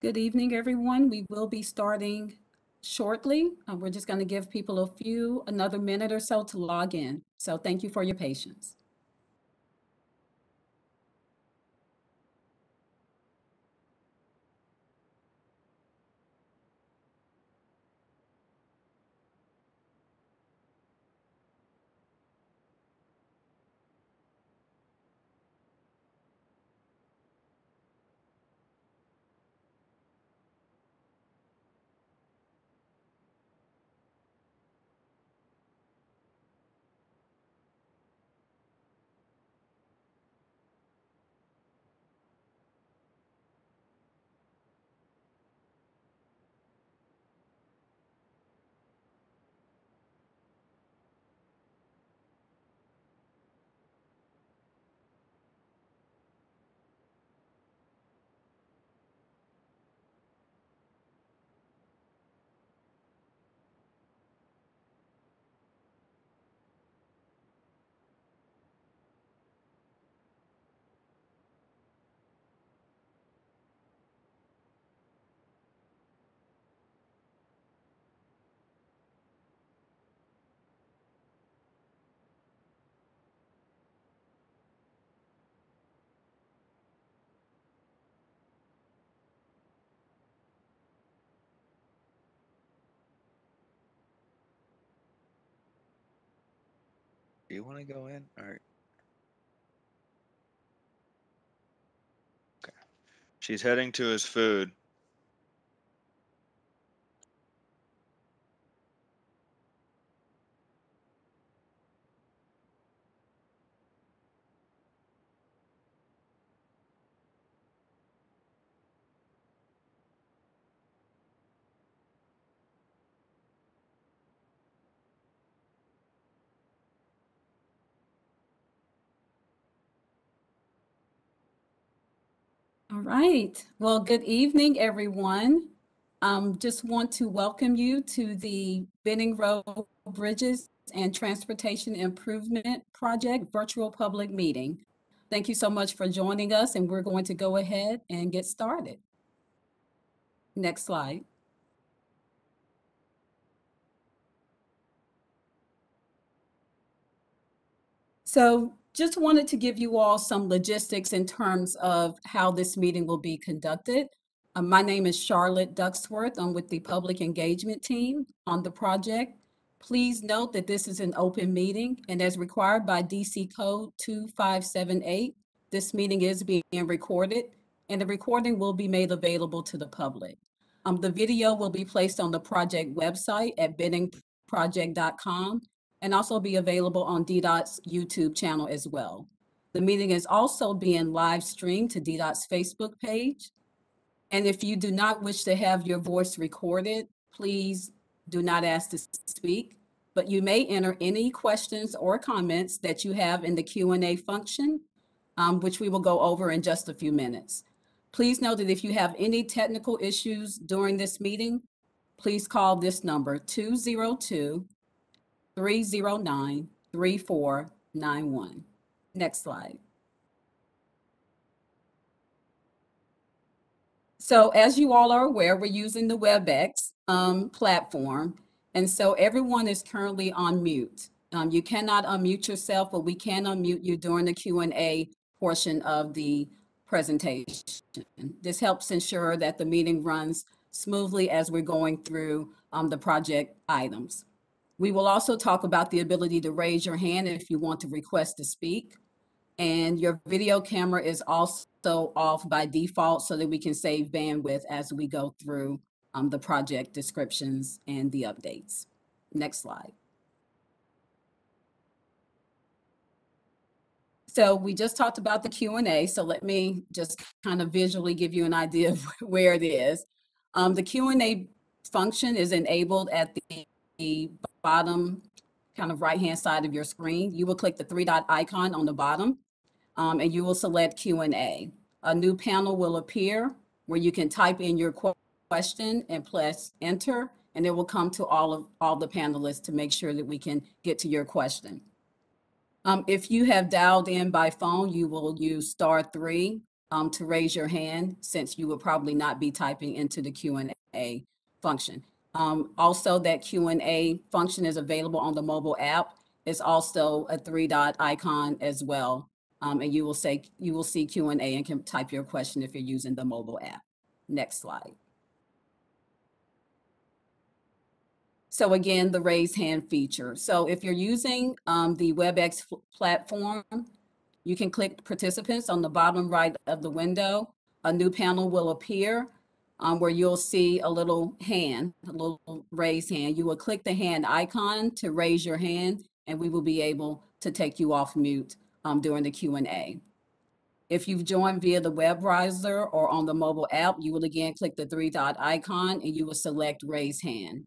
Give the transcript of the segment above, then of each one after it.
Good evening, everyone. We will be starting shortly. Uh, We're just going to give people a few, another minute or so to log in. So thank you for your patience. Do you want to go in or? Okay. She's heading to his food. Right. Well, good evening, everyone. Um, just want to welcome you to the Benning Road Bridges and Transportation Improvement Project virtual public meeting. Thank you so much for joining us, and we're going to go ahead and get started. Next slide. So just wanted to give you all some logistics in terms of how this meeting will be conducted. Uh, my name is Charlotte Ducksworth. I'm with the Public Engagement Team on the project. Please note that this is an open meeting and as required by DC Code 2578, this meeting is being recorded and the recording will be made available to the public. Um, the video will be placed on the project website at benningproject.com and also be available on DDOT's YouTube channel as well. The meeting is also being live streamed to DDOT's Facebook page. And if you do not wish to have your voice recorded, please do not ask to speak, but you may enter any questions or comments that you have in the Q&A function, um, which we will go over in just a few minutes. Please note that if you have any technical issues during this meeting, please call this number 202 309 3491. Next slide. So as you all are aware, we're using the WebEx um, platform. And so everyone is currently on mute. Um, you cannot unmute yourself, but we can unmute you during the Q&A portion of the presentation. This helps ensure that the meeting runs smoothly as we're going through um, the project items. We will also talk about the ability to raise your hand if you want to request to speak. And your video camera is also off by default so that we can save bandwidth as we go through um, the project descriptions and the updates. Next slide. So we just talked about the Q&A, so let me just kind of visually give you an idea of where it is. Um, the Q&A function is enabled at the the bottom kind of right-hand side of your screen. You will click the three dot icon on the bottom um, and you will select Q&A. A new panel will appear where you can type in your question and press enter and it will come to all of all the panelists to make sure that we can get to your question. Um, if you have dialed in by phone, you will use star three um, to raise your hand since you will probably not be typing into the Q and A function. Um, also, that Q and A function is available on the mobile app. It's also a three dot icon as well. Um, and you will say, you will see Q and A and can type your question if you're using the mobile app. Next slide. So again, the raise hand feature. So if you're using um, the WebEx platform, you can click participants on the bottom right of the window. A new panel will appear um, where you'll see a little hand, a little raised hand. You will click the hand icon to raise your hand, and we will be able to take you off mute um, during the Q and A. If you've joined via the web browser or on the mobile app, you will again click the three dot icon and you will select raise hand.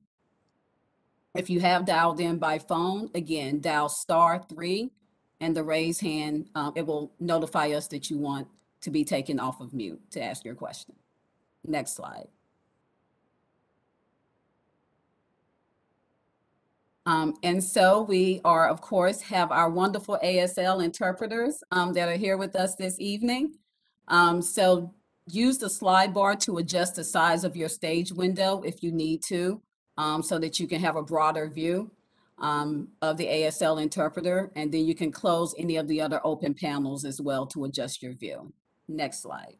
If you have dialed in by phone, again, dial star three and the raise hand, uh, it will notify us that you want to be taken off of mute to ask your question. Next slide. Um, and so we are, of course, have our wonderful ASL interpreters um, that are here with us this evening. Um, so use the slide bar to adjust the size of your stage window if you need to, um, so that you can have a broader view um, of the ASL interpreter. And then you can close any of the other open panels as well to adjust your view. Next slide.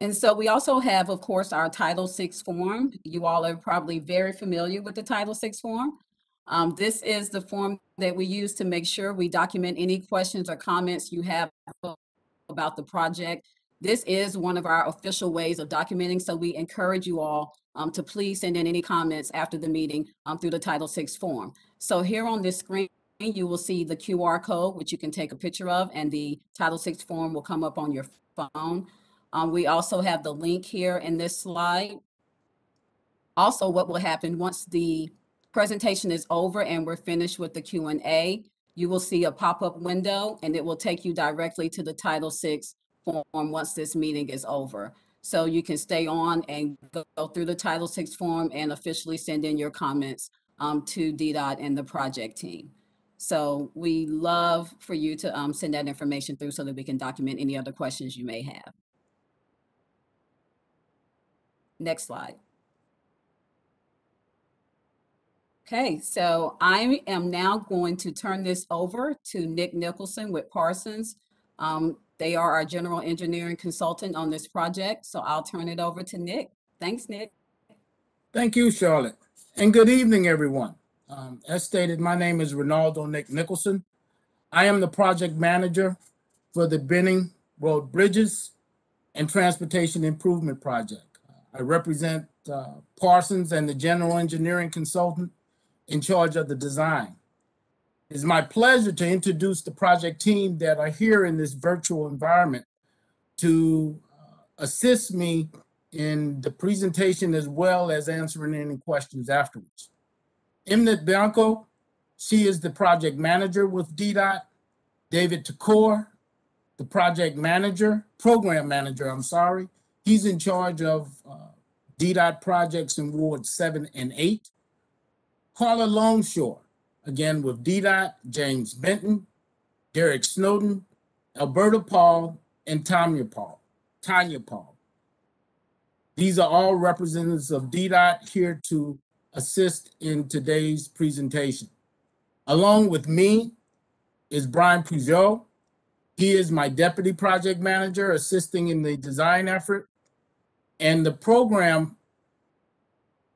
And so we also have, of course, our Title VI form. You all are probably very familiar with the Title VI form. Um, this is the form that we use to make sure we document any questions or comments you have about the project. This is one of our official ways of documenting, so we encourage you all um, to please send in any comments after the meeting um, through the Title VI form. So here on this screen, you will see the QR code, which you can take a picture of, and the Title VI form will come up on your phone. Um, we also have the link here in this slide. Also, what will happen once the presentation is over and we're finished with the Q and A, you will see a pop-up window and it will take you directly to the Title VI form once this meeting is over. So you can stay on and go go through the Title VI form and officially send in your comments um, to DDOT and the project team. So we love for you to um, send that information through so that we can document any other questions you may have. Next slide. Okay, so I am now going to turn this over to Nick Nicholson with Parsons. Um, they are our general engineering consultant on this project, so I'll turn it over to Nick. Thanks, Nick. Thank you, Charlotte. And good evening, everyone. Um, as stated, my name is Ronaldo Nick Nicholson. I am the project manager for the Benning Road Bridges and Transportation Improvement Project. I represent uh, Parsons and the general engineering consultant in charge of the design. It's my pleasure to introduce the project team that are here in this virtual environment to uh, assist me in the presentation as well as answering any questions afterwards. Imnet Bianco, she is the project manager with DDOT. David Takor, the project manager, program manager, I'm sorry. He's in charge of uh, DDOT projects in Ward 7 and 8. Carla Longshore, again with DDOT, James Benton, Derek Snowden, Alberta Paul, and Tanya Paul. Tanya Paul. These are all representatives of DDOT here to assist in today's presentation. Along with me is Brian Pujol. He is my deputy project manager assisting in the design effort. And the program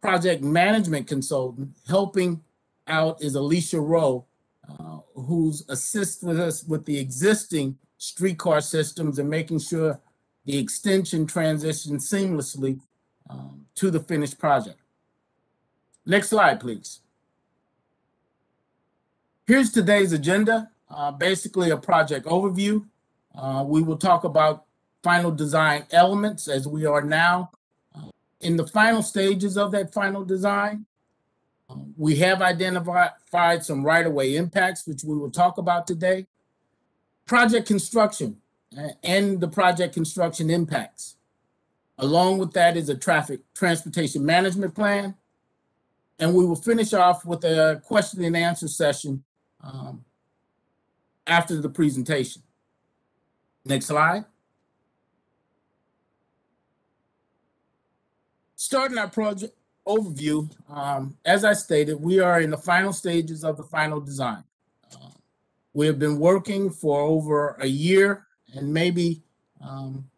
project management consultant helping out is Alicia Rowe, uh, who's assists with us with the existing streetcar systems and making sure the extension transitions seamlessly um, to the finished project. Next slide, please. Here's today's agenda, uh, basically a project overview. Uh, we will talk about final design elements as we are now uh, in the final stages of that final design. Um, we have identified some right-of-way impacts, which we will talk about today. Project construction uh, and the project construction impacts. Along with that is a traffic transportation management plan. And we will finish off with a question and answer session um, after the presentation. Next slide. Starting our project overview, um, as I stated, we are in the final stages of the final design. Uh, We have been working for over a year and maybe um,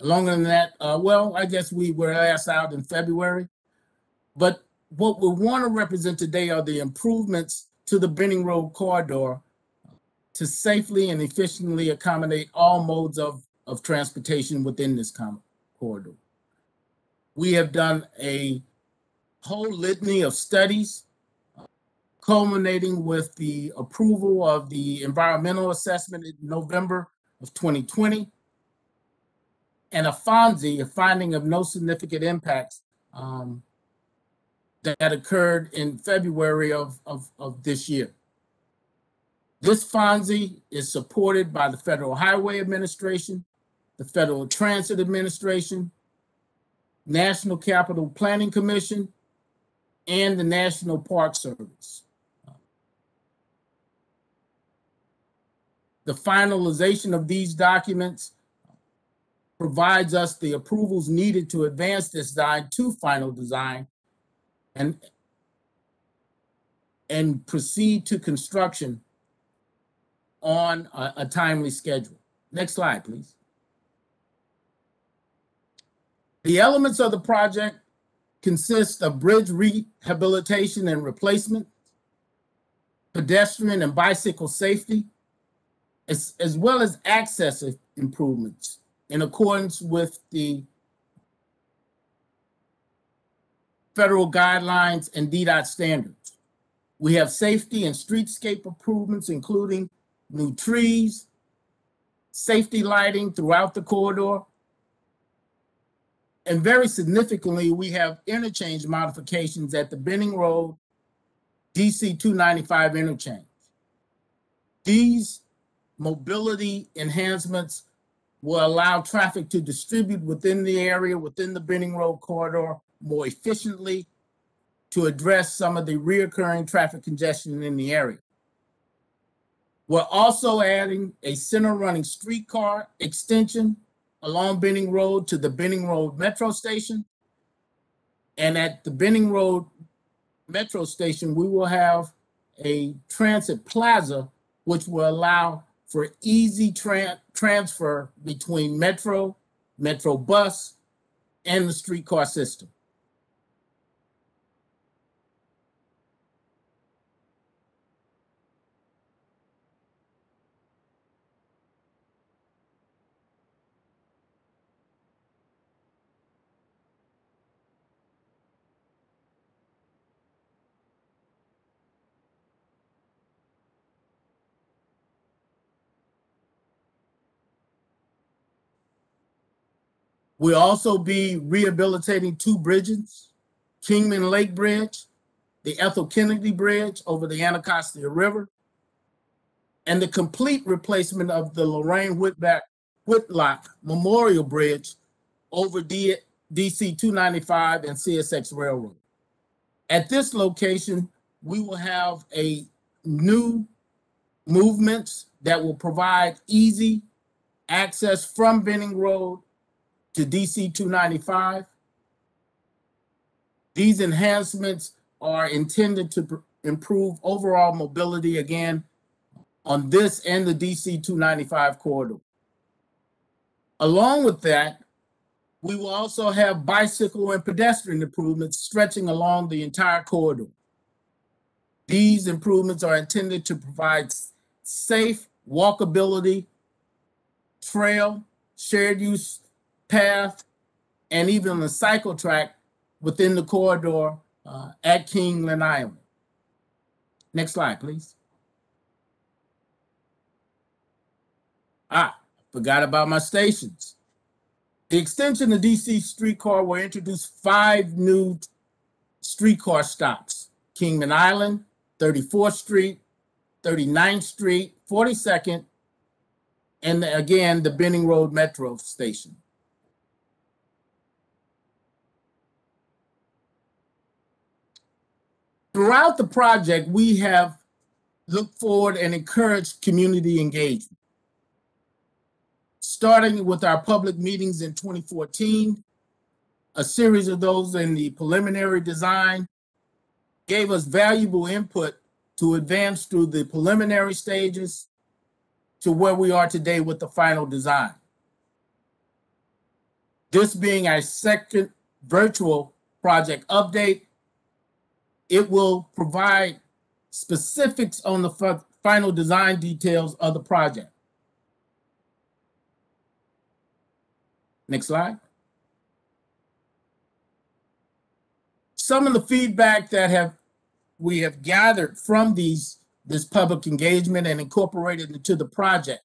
longer than that. Uh, well, I guess we were asked out in February. But what we want to represent today are the improvements to the Benning Road corridor to safely and efficiently accommodate all modes of, of transportation within this corridor. We have done a whole litany of studies culminating with the approval of the environmental assessment in November of 2020 and a FONSI, a finding of no significant impacts um, that occurred in February of, of, of this year. This FONSI is supported by the Federal Highway Administration, the Federal Transit Administration, National Capital Planning Commission, and the National Park Service. The finalization of these documents provides us the approvals needed to advance this design to final design and and proceed to construction on a, a timely schedule. Next slide, please. The elements of the project consist of bridge rehabilitation and replacement, pedestrian and bicycle safety, as, as well as access improvements in accordance with the federal guidelines and DDOT standards. We have safety and streetscape improvements, including new trees, safety lighting throughout the corridor. And very significantly, we have interchange modifications at the Benning Road DC 295 interchange. These mobility enhancements will allow traffic to distribute within the area, within the Benning Road corridor more efficiently to address some of the reoccurring traffic congestion in the area. We're also adding a center running streetcar extension along Benning Road to the Benning Road Metro Station. And at the Benning Road Metro Station, we will have a transit plaza, which will allow for easy tran- transfer between Metro, Metro Bus, and the streetcar system. We'll also be rehabilitating two bridges, Kingman Lake Bridge, the Ethel Kennedy Bridge over the Anacostia River, and the complete replacement of the Lorraine Whitback Whitlock Memorial Bridge over DC 295 and CSX Railroad. At this location, we will have a new movements that will provide easy access from Benning Road to DC 295. These enhancements are intended to pr- improve overall mobility again on this and the DC 295 corridor. Along with that, we will also have bicycle and pedestrian improvements stretching along the entire corridor. These improvements are intended to provide safe walkability, trail, shared use path, and even the cycle track within the corridor uh, at Kingman Island. Next slide, please. Ah, forgot about my stations. The extension of DC streetcar will introduce five new streetcar stops. Kingman Island, 34th Street, 39th Street, 42nd, and again, the Benning Road Metro Station. Throughout the project, we have looked forward and encouraged community engagement. Starting with our public meetings in 2014, a series of those in the preliminary design gave us valuable input to advance through the preliminary stages to where we are today with the final design. This being our second virtual project update, it will provide specifics on the final design details of the project. Next slide. Some of the feedback that have we have gathered from these this public engagement and incorporated into the project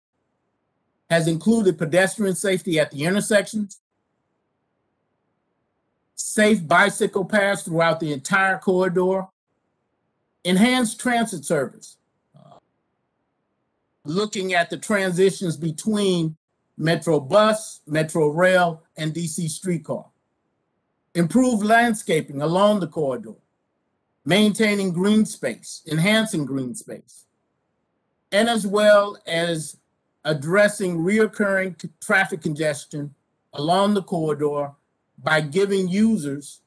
has included pedestrian safety at the intersections, safe bicycle paths throughout the entire corridor, enhanced transit service, uh, looking at the transitions between Metro Bus, Metro Rail, and DC streetcar, improved landscaping along the corridor, maintaining green space, enhancing green space, and as well as addressing reoccurring traffic congestion along the corridor by giving users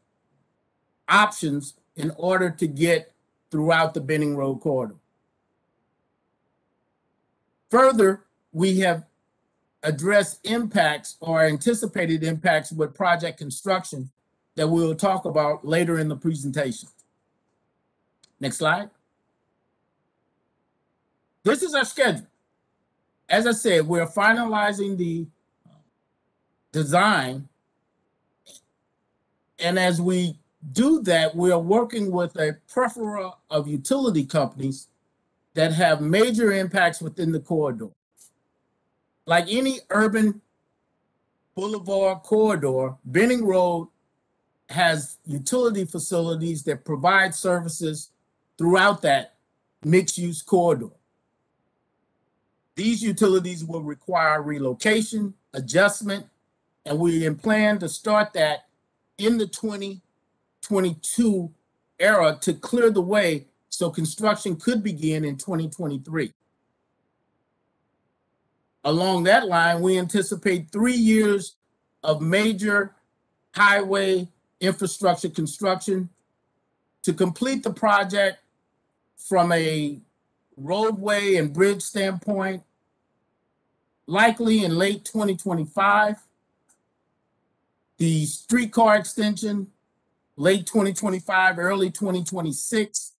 options in order to get throughout the Benning Road corridor. Further, we have addressed impacts or anticipated impacts with project construction that we will talk about later in the presentation. Next slide. This is our schedule. As I said, we're finalizing the design. And as we do that, we are working with a plethora of utility companies that have major impacts within the corridor. Like any urban boulevard corridor, Benning Road has utility facilities that provide services throughout that mixed-use corridor. These utilities will require relocation, adjustment, and we plan to start that in the 2022 era to clear the way so construction could begin in 2023. Along that line, we anticipate three years of major highway infrastructure construction to complete the project from a roadway and bridge standpoint, likely in late 2025. The streetcar extension, late 2025, early 2026.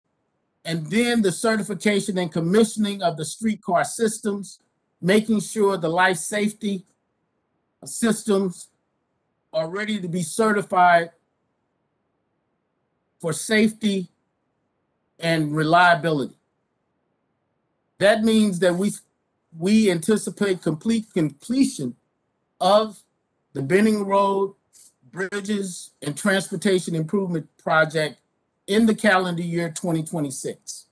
And then the certification and commissioning of the streetcar systems, making sure the life safety systems are ready to be certified for safety and reliability. That means that we we anticipate complete completion of the Benning Road Bridges and Transportation Improvement Project in the calendar year 2026.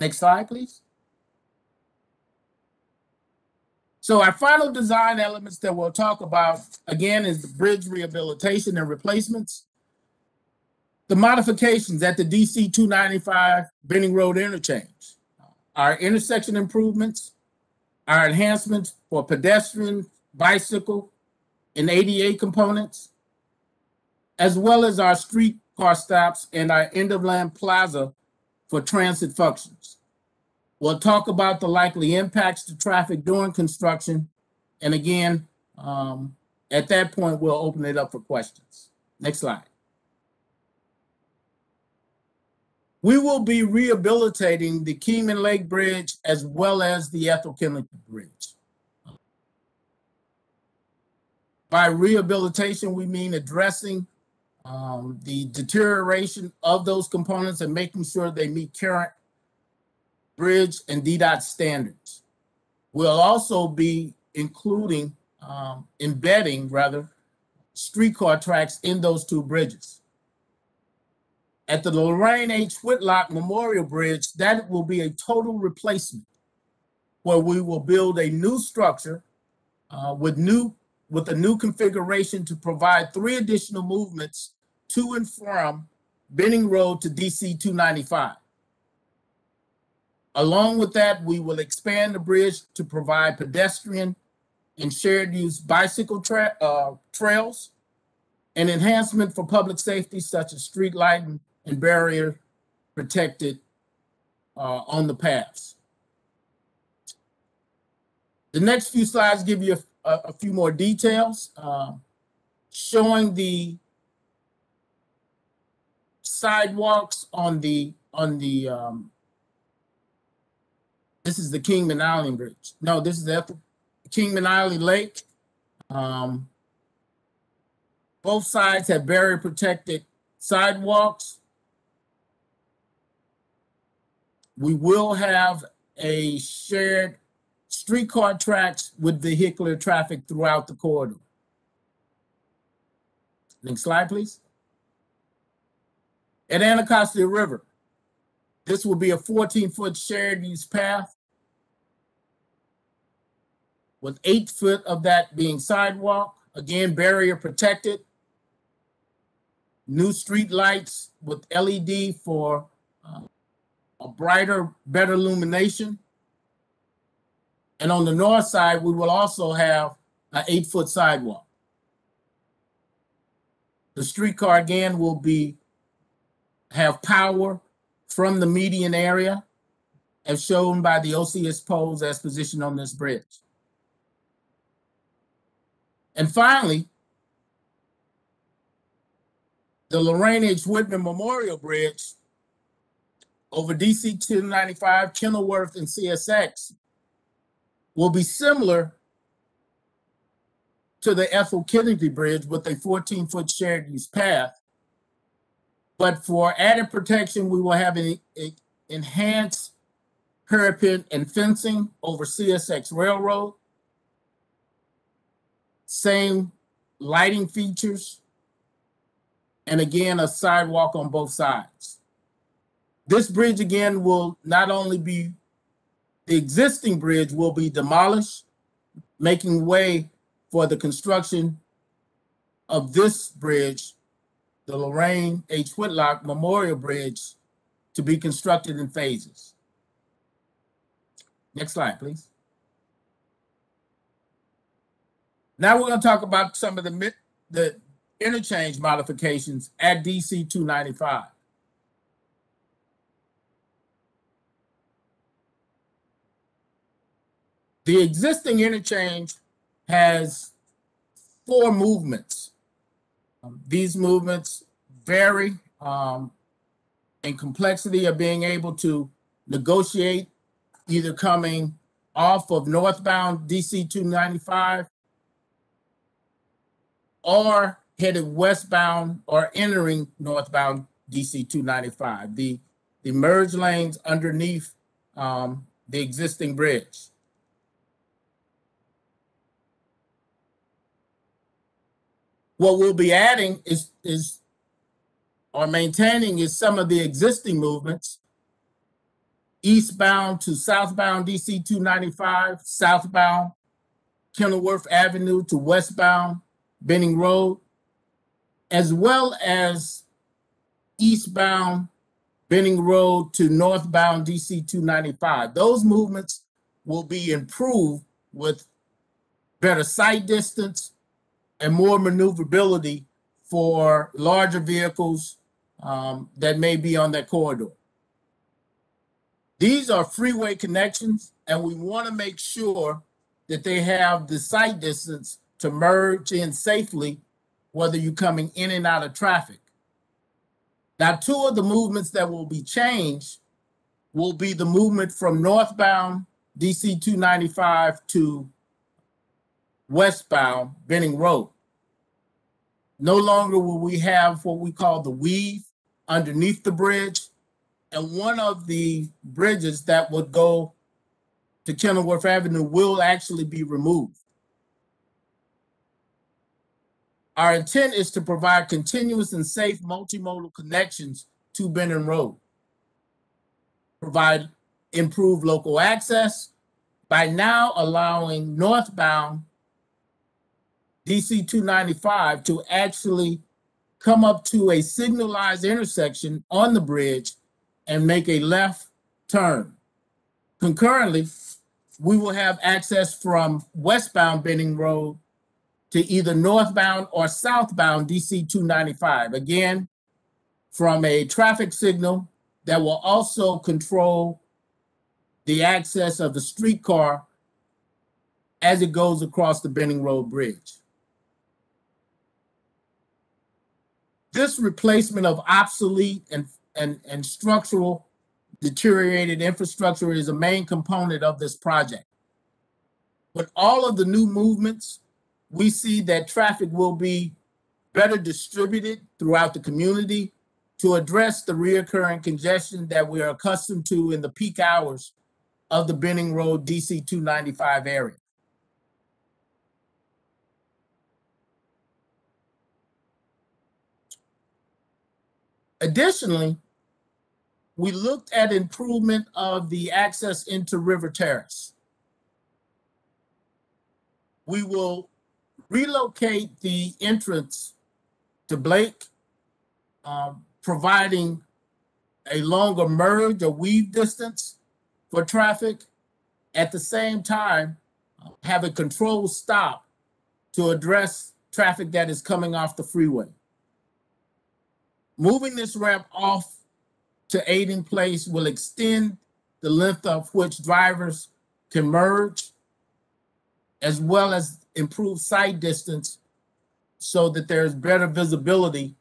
Next slide, please. So our final design elements that we'll talk about again is the bridge rehabilitation and replacements. The modifications at the DC 295 Benning Road interchange our intersection improvements, our enhancements for pedestrian, bicycle, and ADA components, as well as our streetcar stops and our end of land plaza for transit functions. We'll talk about the likely impacts to traffic during construction. And again, um, at that point, we'll open it up for questions. Next slide. We will be rehabilitating the Kingman Lake Bridge as well as the Ethel Kennedy Bridge. By rehabilitation, we mean addressing um, the deterioration of those components and making sure they meet current bridge and DDOT standards. We'll also be including, um, embedding rather, streetcar tracks in those two bridges. At the Lorraine H. Whitlock Memorial Bridge, that will be a total replacement where we will build a new structure uh, with new with a new configuration to provide three additional movements to and from Benning Road to DC 295. Along with that, we will expand the bridge to provide pedestrian and shared use bicycle tra- uh, trails and enhancement for public safety such as street lighting and barrier protected uh, on the paths. The next few slides give you a, a- few more details uh, showing the sidewalks on the on the um, this is the Kingman Island Bridge. No, this is the Kingman Island Lake. Um, both sides have barrier protected sidewalks. We will have a shared streetcar tracks with vehicular traffic throughout the corridor. Next slide, please. At Anacostia River, this will be a 14-foot shared use path with eight foot of that being sidewalk, again, barrier protected. New street lights with LED for uh, a brighter, better illumination. And on the north side, we will also have an eight-foot sidewalk. The streetcar again will be, have power from the median area as shown by the OCS poles as positioned on this bridge. And finally, the Lorraine H. Whitman Memorial Bridge over DC 295, Kenilworth, and CSX will be similar to the Ethel Kennedy Bridge with a 14-foot shared use path. But for added protection, we will have an enhanced parapet and fencing over CSX Railroad. Same lighting features. And again, a sidewalk on both sides. This bridge again will not only be, the existing bridge will be demolished, making way for the construction of this bridge, the Lorraine H. Whitlock Memorial Bridge, to be constructed in phases. Next slide, please. Now we're going to talk about some of the the interchange modifications at DC 295. The existing interchange has four movements. Um, These movements vary um, in complexity of being able to negotiate either coming off of northbound DC 295 or headed westbound or entering northbound DC 295, the, the merge lanes underneath um, the existing bridge. What we'll be adding is, is, or maintaining is some of the existing movements. Eastbound to southbound DC 295, southbound Kenilworth Avenue to westbound Benning Road, as well as eastbound Benning Road to northbound DC 295. Those movements will be improved with better sight distance and more maneuverability for larger vehicles um, that may be on that corridor. These are freeway connections, and we want to make sure that they have the sight distance to merge in safely, whether you're coming in and out of traffic. Now, two of the movements that will be changed will be the movement from northbound DC 295 to westbound Benning Road. No longer will we have what we call the weave underneath the bridge. And one of the bridges that would go to Kenilworth Avenue will actually be removed. Our intent is to provide continuous and safe multimodal connections to Benning Road. Provide improved local access by now allowing northbound DC 295 to actually come up to a signalized intersection on the bridge and make a left turn. Concurrently, we will have access from westbound Benning Road to either northbound or southbound DC 295. Again, from a traffic signal that will also control the access of the streetcar as it goes across the Benning Road Bridge. This replacement of obsolete and, and, and structural deteriorated infrastructure is a main component of this project. With all of the new movements, we see that traffic will be better distributed throughout the community to address the reoccurring congestion that we are accustomed to in the peak hours of the Benning Road DC 295 area. Additionally, we looked at improvement of the access into River Terrace. We will relocate the entrance to Blake, um, providing a longer merge or weave distance for traffic. At the same time, have a controlled stop to address traffic that is coming off the freeway. Moving this ramp off to aid in place will extend the length of which drivers can merge, as well as improve sight distance so that there's better visibility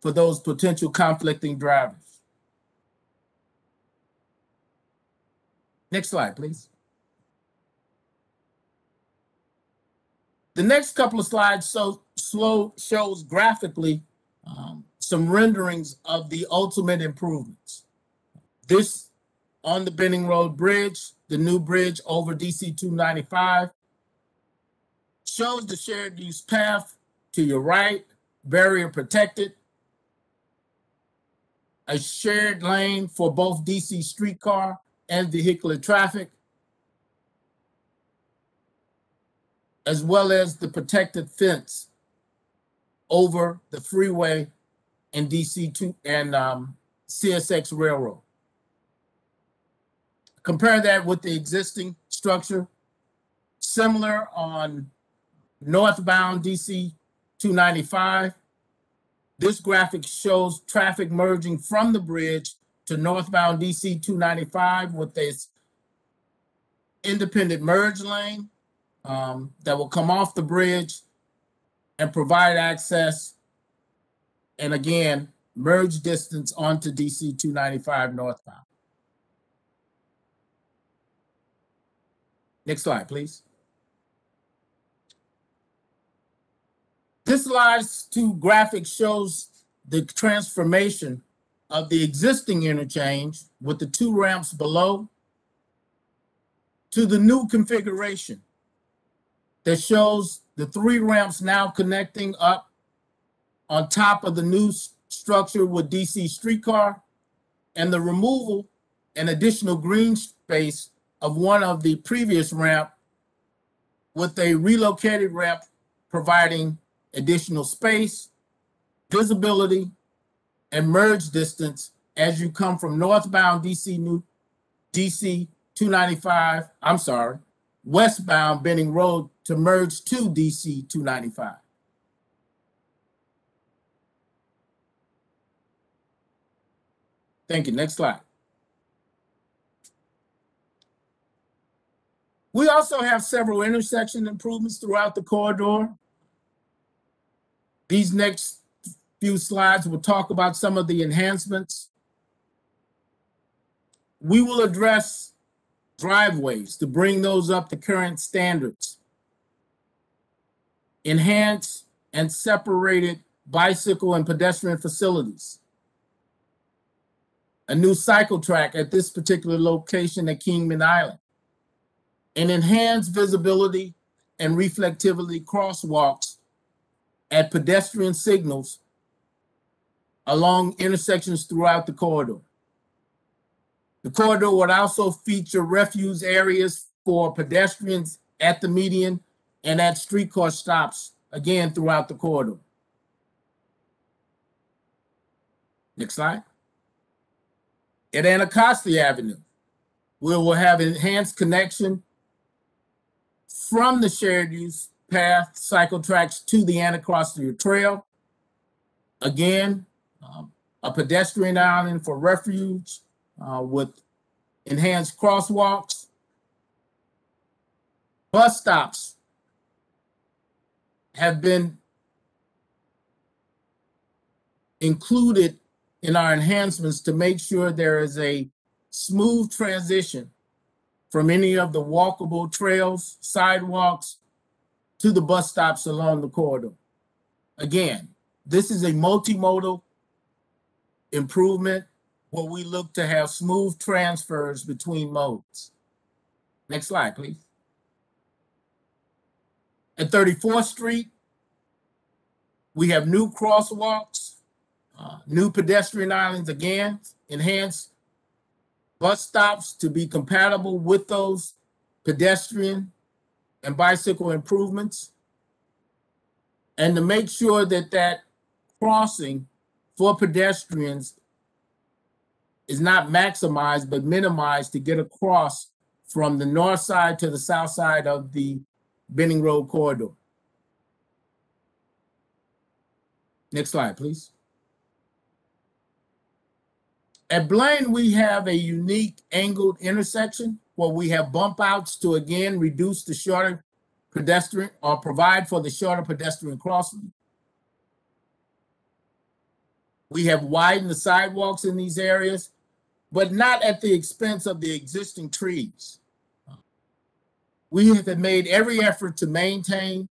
for those potential conflicting drivers. Next slide, please. The next couple of slides so slow shows graphically um, some renderings of the ultimate improvements. This on the Benning Road Bridge, the new bridge over DC 295, shows the shared use path to your right, barrier protected, a shared lane for both DC streetcar and vehicular traffic, as well as the protected fence over the freeway and DC two and um, CSX Railroad. Compare that with the existing structure, similar on northbound DC 295. This graphic shows traffic merging from the bridge to northbound DC 295 with this independent merge lane um, that will come off the bridge and provide access. And again, merge distance onto DC 295 northbound. Next slide, please. This last two graphics shows the transformation of the existing interchange with the two ramps below to the new configuration that shows the three ramps now connecting up on top of the new structure with DC streetcar and the removal and additional green space of one of the previous ramp with a relocated ramp providing additional space, visibility, and merge distance as you come from northbound DC New DC 295, I'm sorry, westbound Benning Road to merge to DC 295. Thank you. Next slide. We also have several intersection improvements throughout the corridor. These next few slides will talk about some of the enhancements. We will address driveways to bring those up to current standards. Enhance and separated bicycle and pedestrian facilities. A new cycle track at this particular location at Kingman Island. And enhanced visibility and reflectivity crosswalks at pedestrian signals along intersections throughout the corridor. The corridor would also feature refuse areas for pedestrians at the median and at streetcar stops, again throughout the corridor. Next slide. At Anacostia Avenue, We will have enhanced connection from the shared use path cycle tracks to the Anacostia Trail. Again, um, a pedestrian island for refuge uh, with enhanced crosswalks. Bus stops have been included in our enhancements to make sure there is a smooth transition from any of the walkable trails, sidewalks, to the bus stops along the corridor. Again, this is a multimodal improvement where we look to have smooth transfers between modes. Next slide, please. At 34th Street, we have new crosswalks, new pedestrian islands again, enhanced bus stops to be compatible with those pedestrian and bicycle improvements. And to make sure that that crossing for pedestrians is not maximized, but minimized to get across from the north side to the south side of the Benning Road corridor. Next slide, please. At Blaine, we have a unique angled intersection where we have bump outs to again reduce the shorter pedestrian or provide for the shorter pedestrian crossing. We have widened the sidewalks in these areas, but not at the expense of the existing trees. We have made every effort to maintain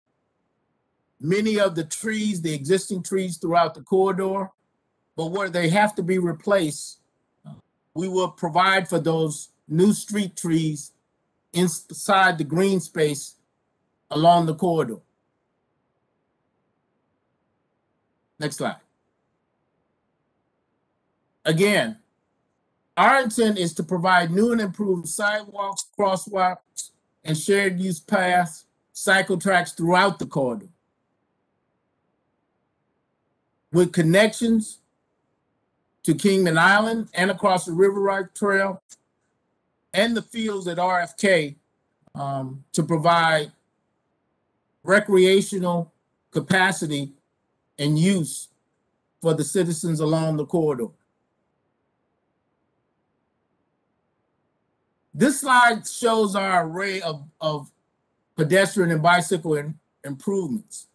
many of the trees, the existing trees throughout the corridor, but where they have to be replaced, we will provide for those new street trees inside the green space along the corridor. Next slide. Again, our intent is to provide new and improved sidewalks, crosswalks, and shared use paths, cycle tracks throughout the corridor. With connections to Kingman Island and across the Riverwalk Trail and the fields at RFK um, to provide recreational capacity and use for the citizens along the corridor. This slide shows our array of, of pedestrian and bicycle in- improvements.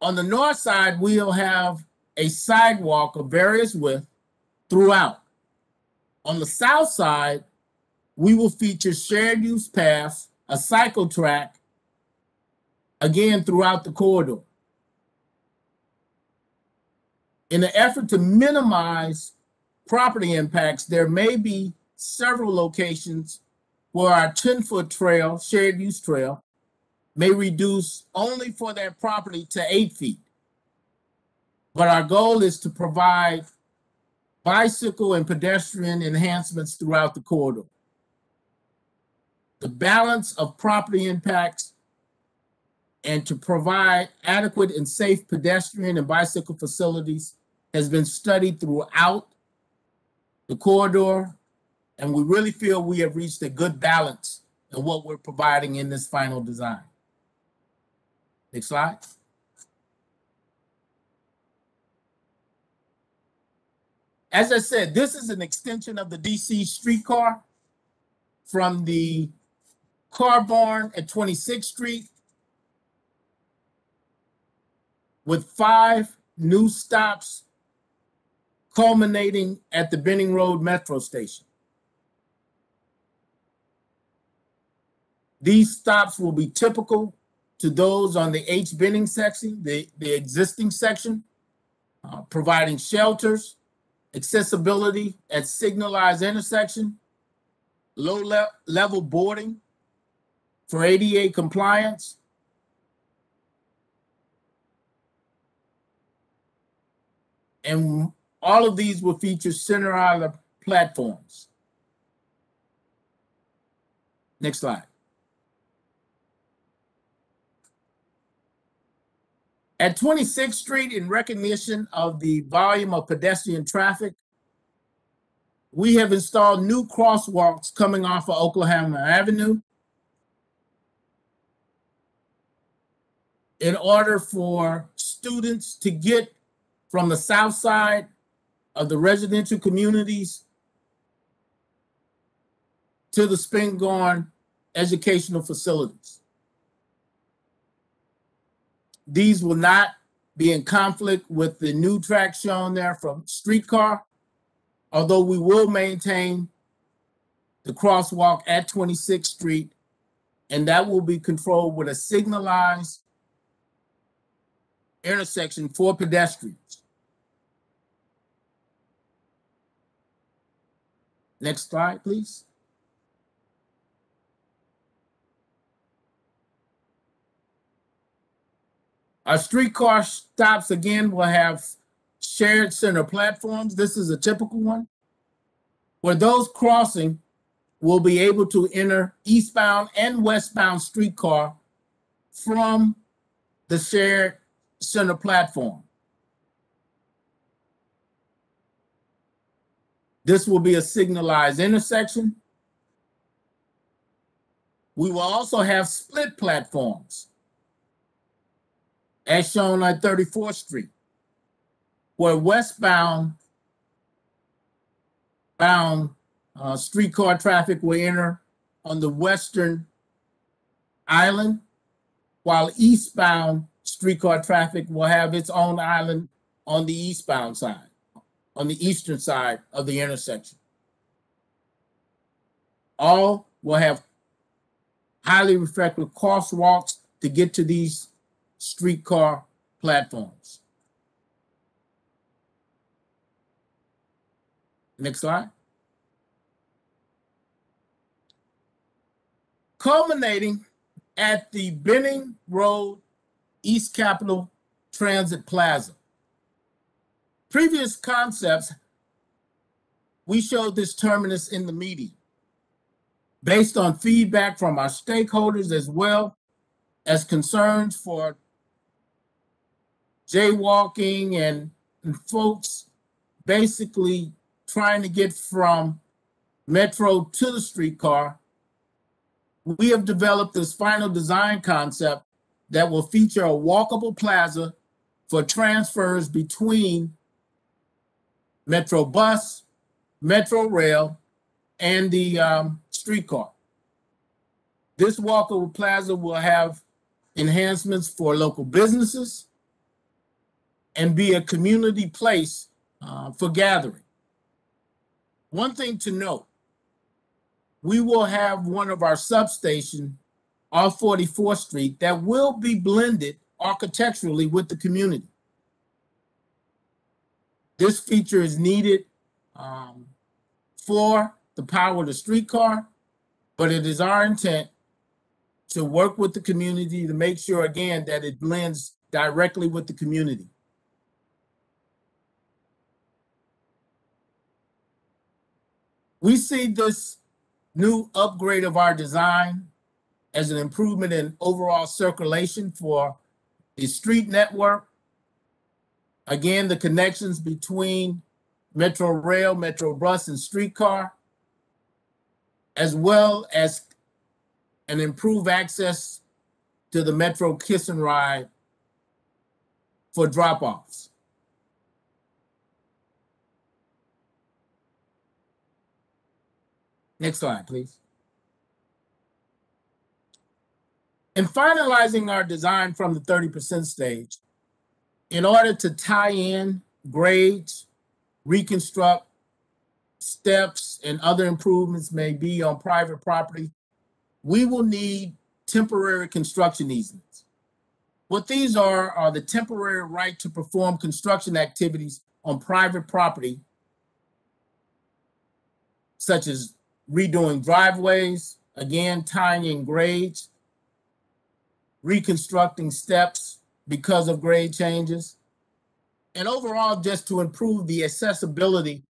On the north side, we'll have a sidewalk of various width throughout. On the south side, we will feature shared use paths, a cycle track, again throughout the corridor. In an effort to minimize property impacts, there may be several locations where our 10-foot trail, shared use trail, may reduce only for that property to eight feet. But our goal is to provide bicycle and pedestrian enhancements throughout the corridor. The balance of property impacts and to provide adequate and safe pedestrian and bicycle facilities has been studied throughout the corridor. And we really feel we have reached a good balance in what we're providing in this final design. Next slide. As I said, this is an extension of the DC streetcar from the car barn at 26th Street with five new stops culminating at the Benning Road Metro Station. These stops will be typical to those on the H Benning section, the, the existing section, uh, providing shelters, accessibility at signalized intersection, low le- level boarding for ADA compliance, and all of these will feature center island platforms. Next slide. At 26th Street, in recognition of the volume of pedestrian traffic, We have installed new crosswalks coming off of Oklahoma Avenue in order for students to get from the south side of the residential communities to the Spingarn educational facilities. These will not be in conflict with the new track shown there from streetcar, although we will maintain the crosswalk at 26th Street, and that will be controlled with a signalized intersection for pedestrians. Next slide, please. Our streetcar stops again will have shared center platforms. This is a typical one. Where those crossing will be able to enter eastbound and westbound streetcar from the shared center platform. This will be a signalized intersection. We will also have split platforms as shown on 34th Street, where westbound bound uh, streetcar traffic will enter on the western island, while eastbound streetcar traffic will have its own island on the eastbound side, on the eastern side of the intersection. All will have highly reflective crosswalks to get to these streetcar platforms. Next slide. Culminating at the Benning Road East Capitol Transit Plaza. Previous concepts, we showed this terminus in the meeting. Based on feedback from our stakeholders as well as concerns for jaywalking and, and folks basically trying to get from Metro to the streetcar, we have developed this final design concept that will feature a walkable plaza for transfers between Metro Bus, Metro Rail, and the um, streetcar. This walkable plaza will have enhancements for local businesses and be a community place uh, for gathering. One thing to note, we will have one of our substation off 44th Street that will be blended architecturally with the community. This feature is needed um, for the power of the streetcar, but it is our intent to work with the community to make sure, again, that it blends directly with the community. We see this new upgrade of our design as an improvement in overall circulation for the street network. Again, the connections between Metro Rail, Metro Bus, and streetcar, as well as an improved access to the Metro Kiss and Ride for drop-offs. Next slide, please. In finalizing our design from the 30% stage, in order to tie in grades, reconstruct steps, and other improvements may be on private property, we will need temporary construction easements. What these are are the temporary right to perform construction activities on private property, such as redoing driveways, again, tying in grades, reconstructing steps because of grade changes, and overall just to improve the accessibility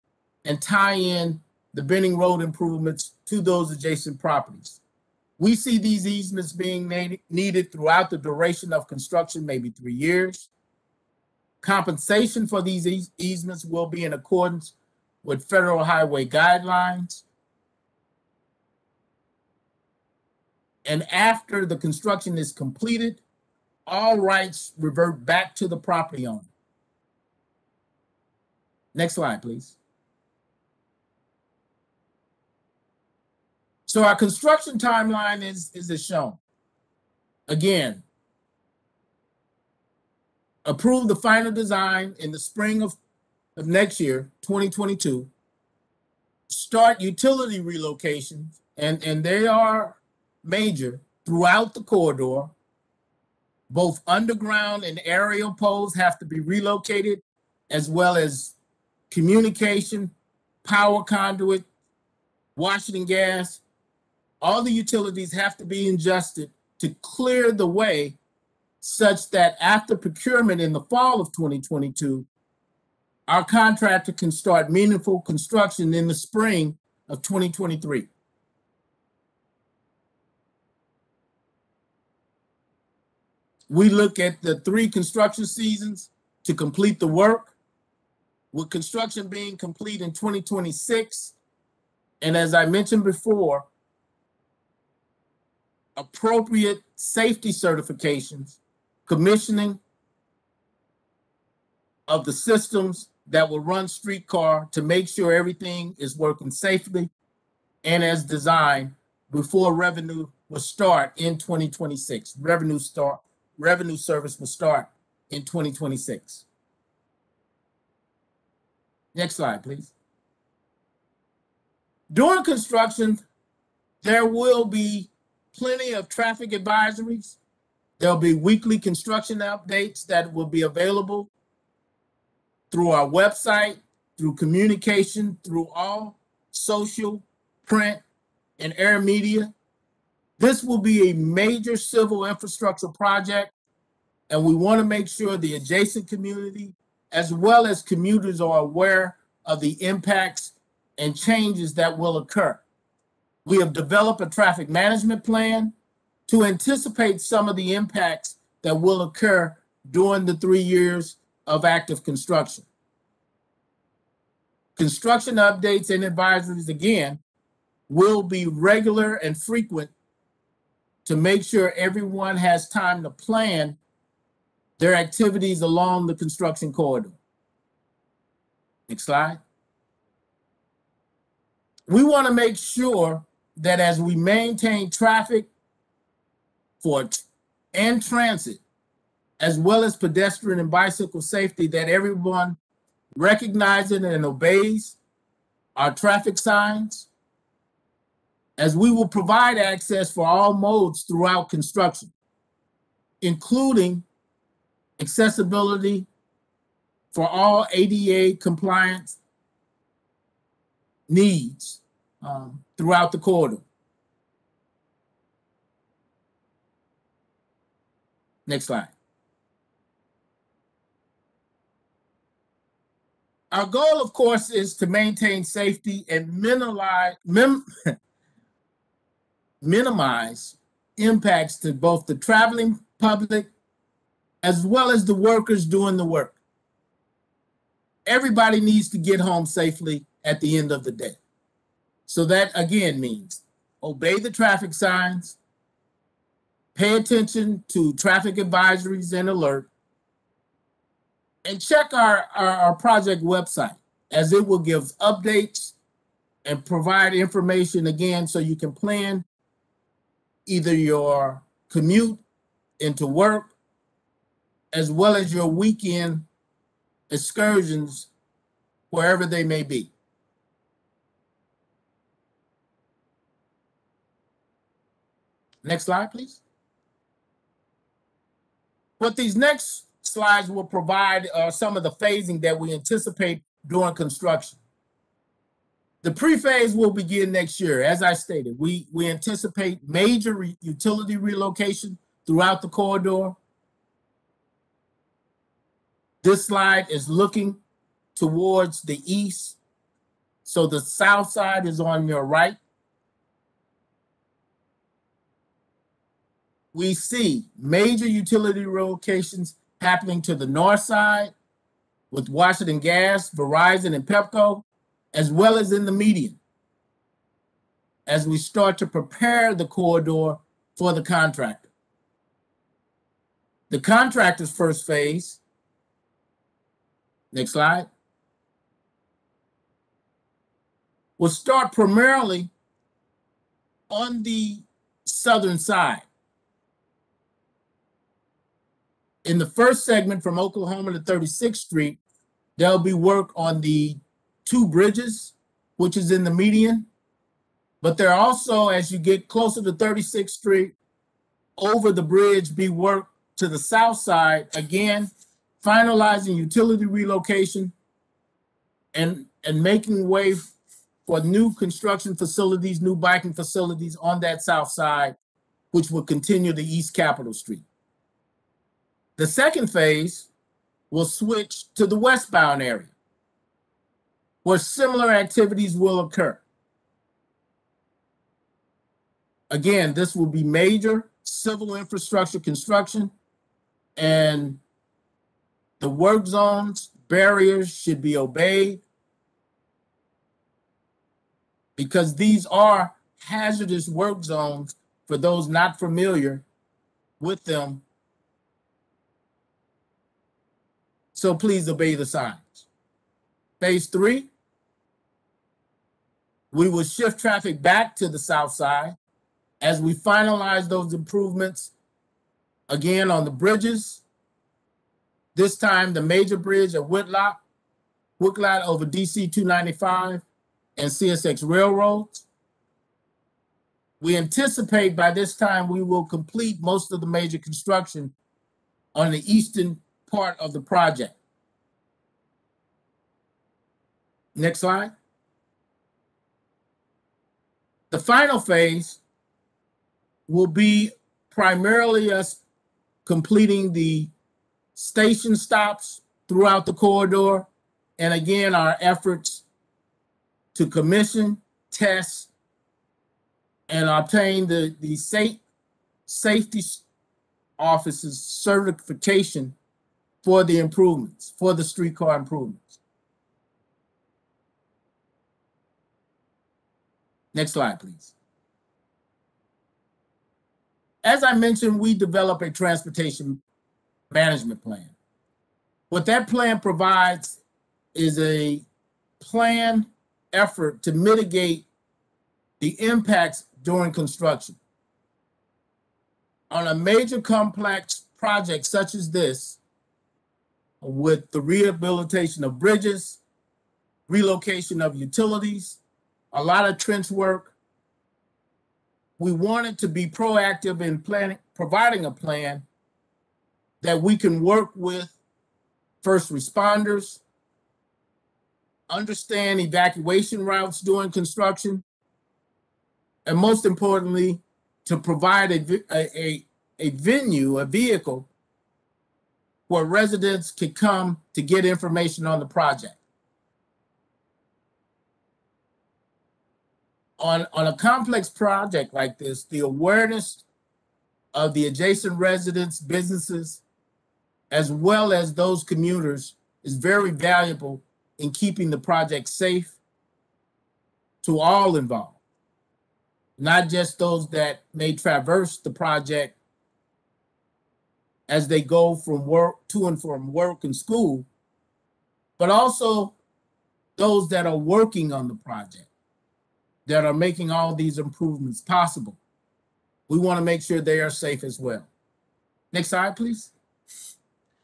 and tie in the Benning Road improvements to those adjacent properties. We see these easements being needed throughout the duration of construction, maybe three years. Compensation for these eas- easements will be in accordance with federal highway guidelines. And after the construction is completed, all rights revert back to the property owner. Next slide, please. So our construction timeline is, is as shown. Again, approve the final design in the spring of, of next year, 2022. Start utility relocations, and, and they are major throughout the corridor. Both underground and aerial poles have to be relocated, as well as communication, power conduit, Washington gas. All the utilities have to be adjusted to clear the way such that after procurement in the fall of 2022, our contractor can start meaningful construction in the spring of 2023. We look at the three construction seasons to complete the work, with construction being complete in 2026. And as I mentioned before, appropriate safety certifications, commissioning of the systems that will run streetcar to make sure everything is working safely and as designed before revenue will start in 2026. Revenue start, revenue service will start in 2026. Next slide, please. During construction, there will be plenty of traffic advisories. There'll be weekly construction updates that will be available through our website, through communication, through all social, print, and air media. This will be a major civil infrastructure project, and we want to make sure the adjacent community, as well as commuters, are aware of the impacts and changes that will occur. We have developed a traffic management plan to anticipate some of the impacts that will occur during the three years of active construction. Construction updates and advisories, again, will be regular and frequent to make sure everyone has time to plan their activities along the construction corridor. Next slide. We want to make sure that as we maintain traffic for and transit, as well as pedestrian and bicycle safety, that everyone recognizes and obeys our traffic signs, as we will provide access for all modes throughout construction, including accessibility for all ADA compliance needs um, throughout the corridor. Next slide. Our goal, of course, is to maintain safety and minimize, minimize impacts to both the traveling public as well as the workers doing the work. Everybody needs to get home safely at the end of the day. So that again means obey the traffic signs, pay attention to traffic advisories and alert, and check our, our, our project website as it will give updates and provide information again so you can plan either your commute into work as well as your weekend excursions wherever they may be. Next slide, please. What these next slides will provide are some of the phasing that we anticipate during construction. The pre-phase will begin next year. As I stated, we, we anticipate major re- utility relocation throughout the corridor. This slide is looking towards the east. So the south side is on your right. we see major utility relocations happening to the north side with Washington Gas, Verizon, and Pepco, as well as in the median as we start to prepare the corridor for the contractor. The contractor's first phase. Next slide. Will start primarily on the southern side. In the first segment from Oklahoma to 36th Street, there'll be work on the two bridges, which is in the median. But there also, as you get closer to 36th Street, over the bridge be work to the south side, again, finalizing utility relocation and, and making way for new construction facilities, new biking facilities on that south side, which will continue to East Capitol Street. The second phase will switch to the westbound area, where similar activities will occur. Again, this will be major civil infrastructure construction and the work zones, barriers should be obeyed because these are hazardous work zones for those not familiar with them. So please obey the signs. Phase three, we will shift traffic back to the south side as we finalize those improvements again on the bridges. This time, the major bridge at Whitlock, Whitlock over DC 295 and CSX railroads. We anticipate by this time we will complete most of the major construction on the eastern part of the project. Next slide. The final phase will be primarily us completing the station stops throughout the corridor. And again, our efforts to commission, test, and obtain the, the safe, safety office's certification for the improvements, for the streetcar improvements. Next slide, please. As I mentioned, we develop a transportation management plan. What that plan provides is a planned effort to mitigate the impacts during construction. On a major complex project such as this, with the rehabilitation of bridges, relocation of utilities, a lot of trench work, we wanted to be proactive in planning, providing a plan that we can work with first responders, understand evacuation routes during construction, and most importantly, to provide a, a, a, venue, a vehicle where residents can come to get information on the project. On, on a complex project like this, the awareness of the adjacent residents, businesses, as well as those commuters is very valuable in keeping the project safe to all involved, not just those that may traverse the project as they go from work to and from work and school, but also those that are working on the project, that are making all these improvements possible. We want to make sure they are safe as well. Next slide, please.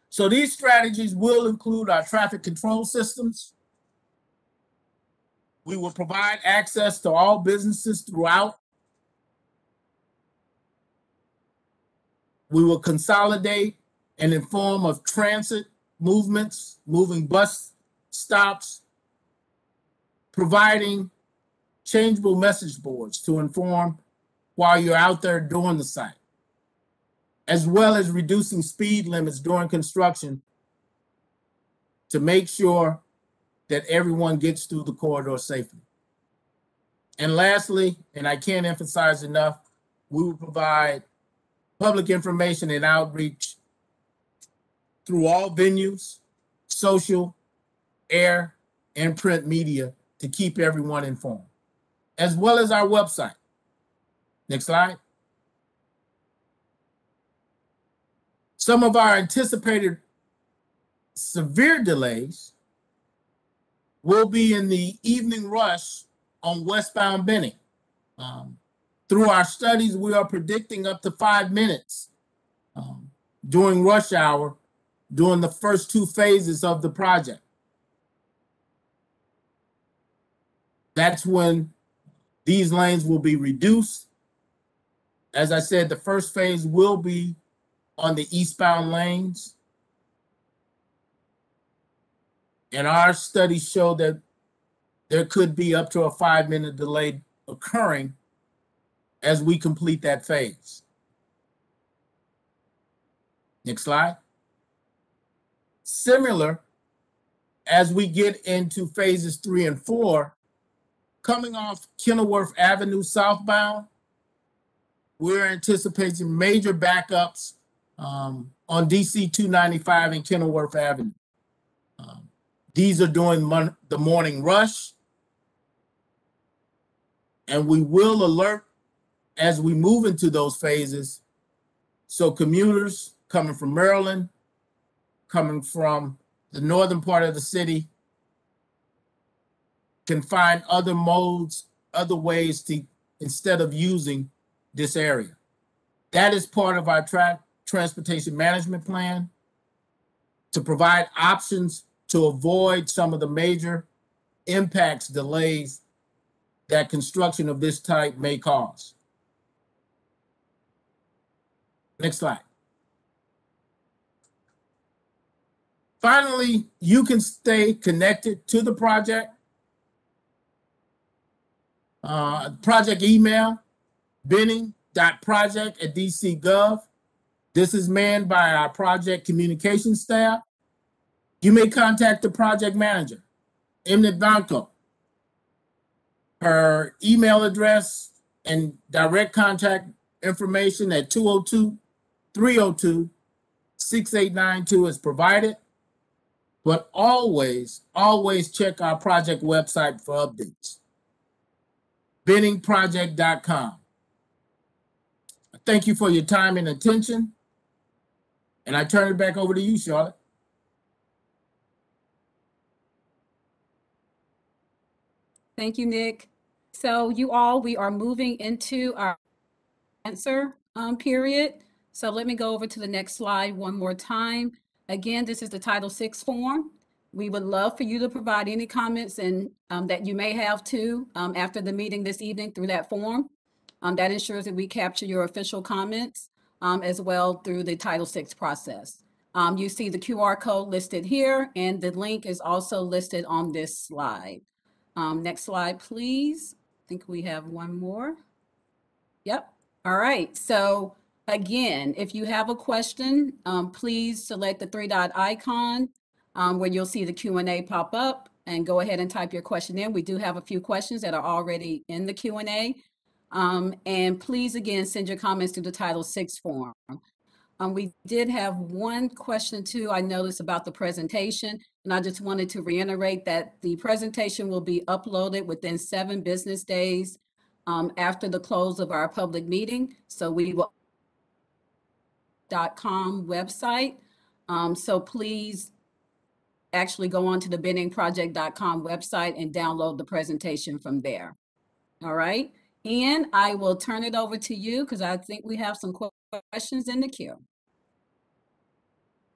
So these strategies will include our traffic control systems. We will provide access to all businesses throughout. We will consolidate and inform of transit movements, moving bus stops, providing changeable message boards to inform while you're out there doing the site, as well as reducing speed limits during construction to make sure that everyone gets through the corridor safely. And lastly, and I can't emphasize enough, we will provide public information and outreach through all venues, social, air, and print media to keep everyone informed, as well as our website. Next slide. Some of our anticipated severe delays will be in the evening rush on westbound Benning. Um, through our studies, we are predicting up to five minutes um, during rush hour during the first two phases of the project. That's when these lanes will be reduced. As I said, the first phase will be on the eastbound lanes. And our studies show that there could be up to a five minute delay occurring as we complete that phase. Next slide. Similar, as we get into phases three and four, coming off Kenilworth Avenue southbound, we're anticipating major backups um, on DC 295 and Kenilworth Avenue. Um, these are during mon- the morning rush. And we will alert as we move into those phases. So commuters coming from Maryland, coming from the northern part of the city, can find other modes, other ways to, instead of using this area. That is part of our tra- transportation management plan to provide options to avoid some of the major impacts, delays that construction of this type may cause. Next slide. Finally, you can stay connected to the project. Uh, project email, benning.project at dc.gov. This is manned by our project communication staff. You may contact the project manager, Emnet Banco. Her email address and direct contact information at 202 302 6892 is provided. But always, always check our project website for updates. BenningProject.com. Thank you for your time and attention. And I turn it back over to you, Charlotte. Thank you, Nick. So you all, we are moving into our answer um, period. So let me go over to the next slide one more time. Again, this is the Title VI form. We would love for you to provide any comments and um, that you may have too um, after the meeting this evening through that form. Um, that ensures that we capture your official comments um, as well through the Title VI process. Um, you see the QR code listed here and the link is also listed on this slide. Um, next slide, please. I think we have one more. Yep. All right. So again, if you have a question, please select the three dot icon um, where you'll see the Q and A pop up and go ahead and type your question in. We do have a few questions that are already in the Q and A. Um, and please again, send your comments through the Title VI form. Um, we did have one question too, I noticed about the presentation, and I just wanted to reiterate that the presentation will be uploaded within seven business days um, after the close of our public meeting. So we will dot com website. Um, so please actually go on to the benningproject.com website and download the presentation from there. All right. Ian, I will turn it over to you because I think we have some questions in the queue.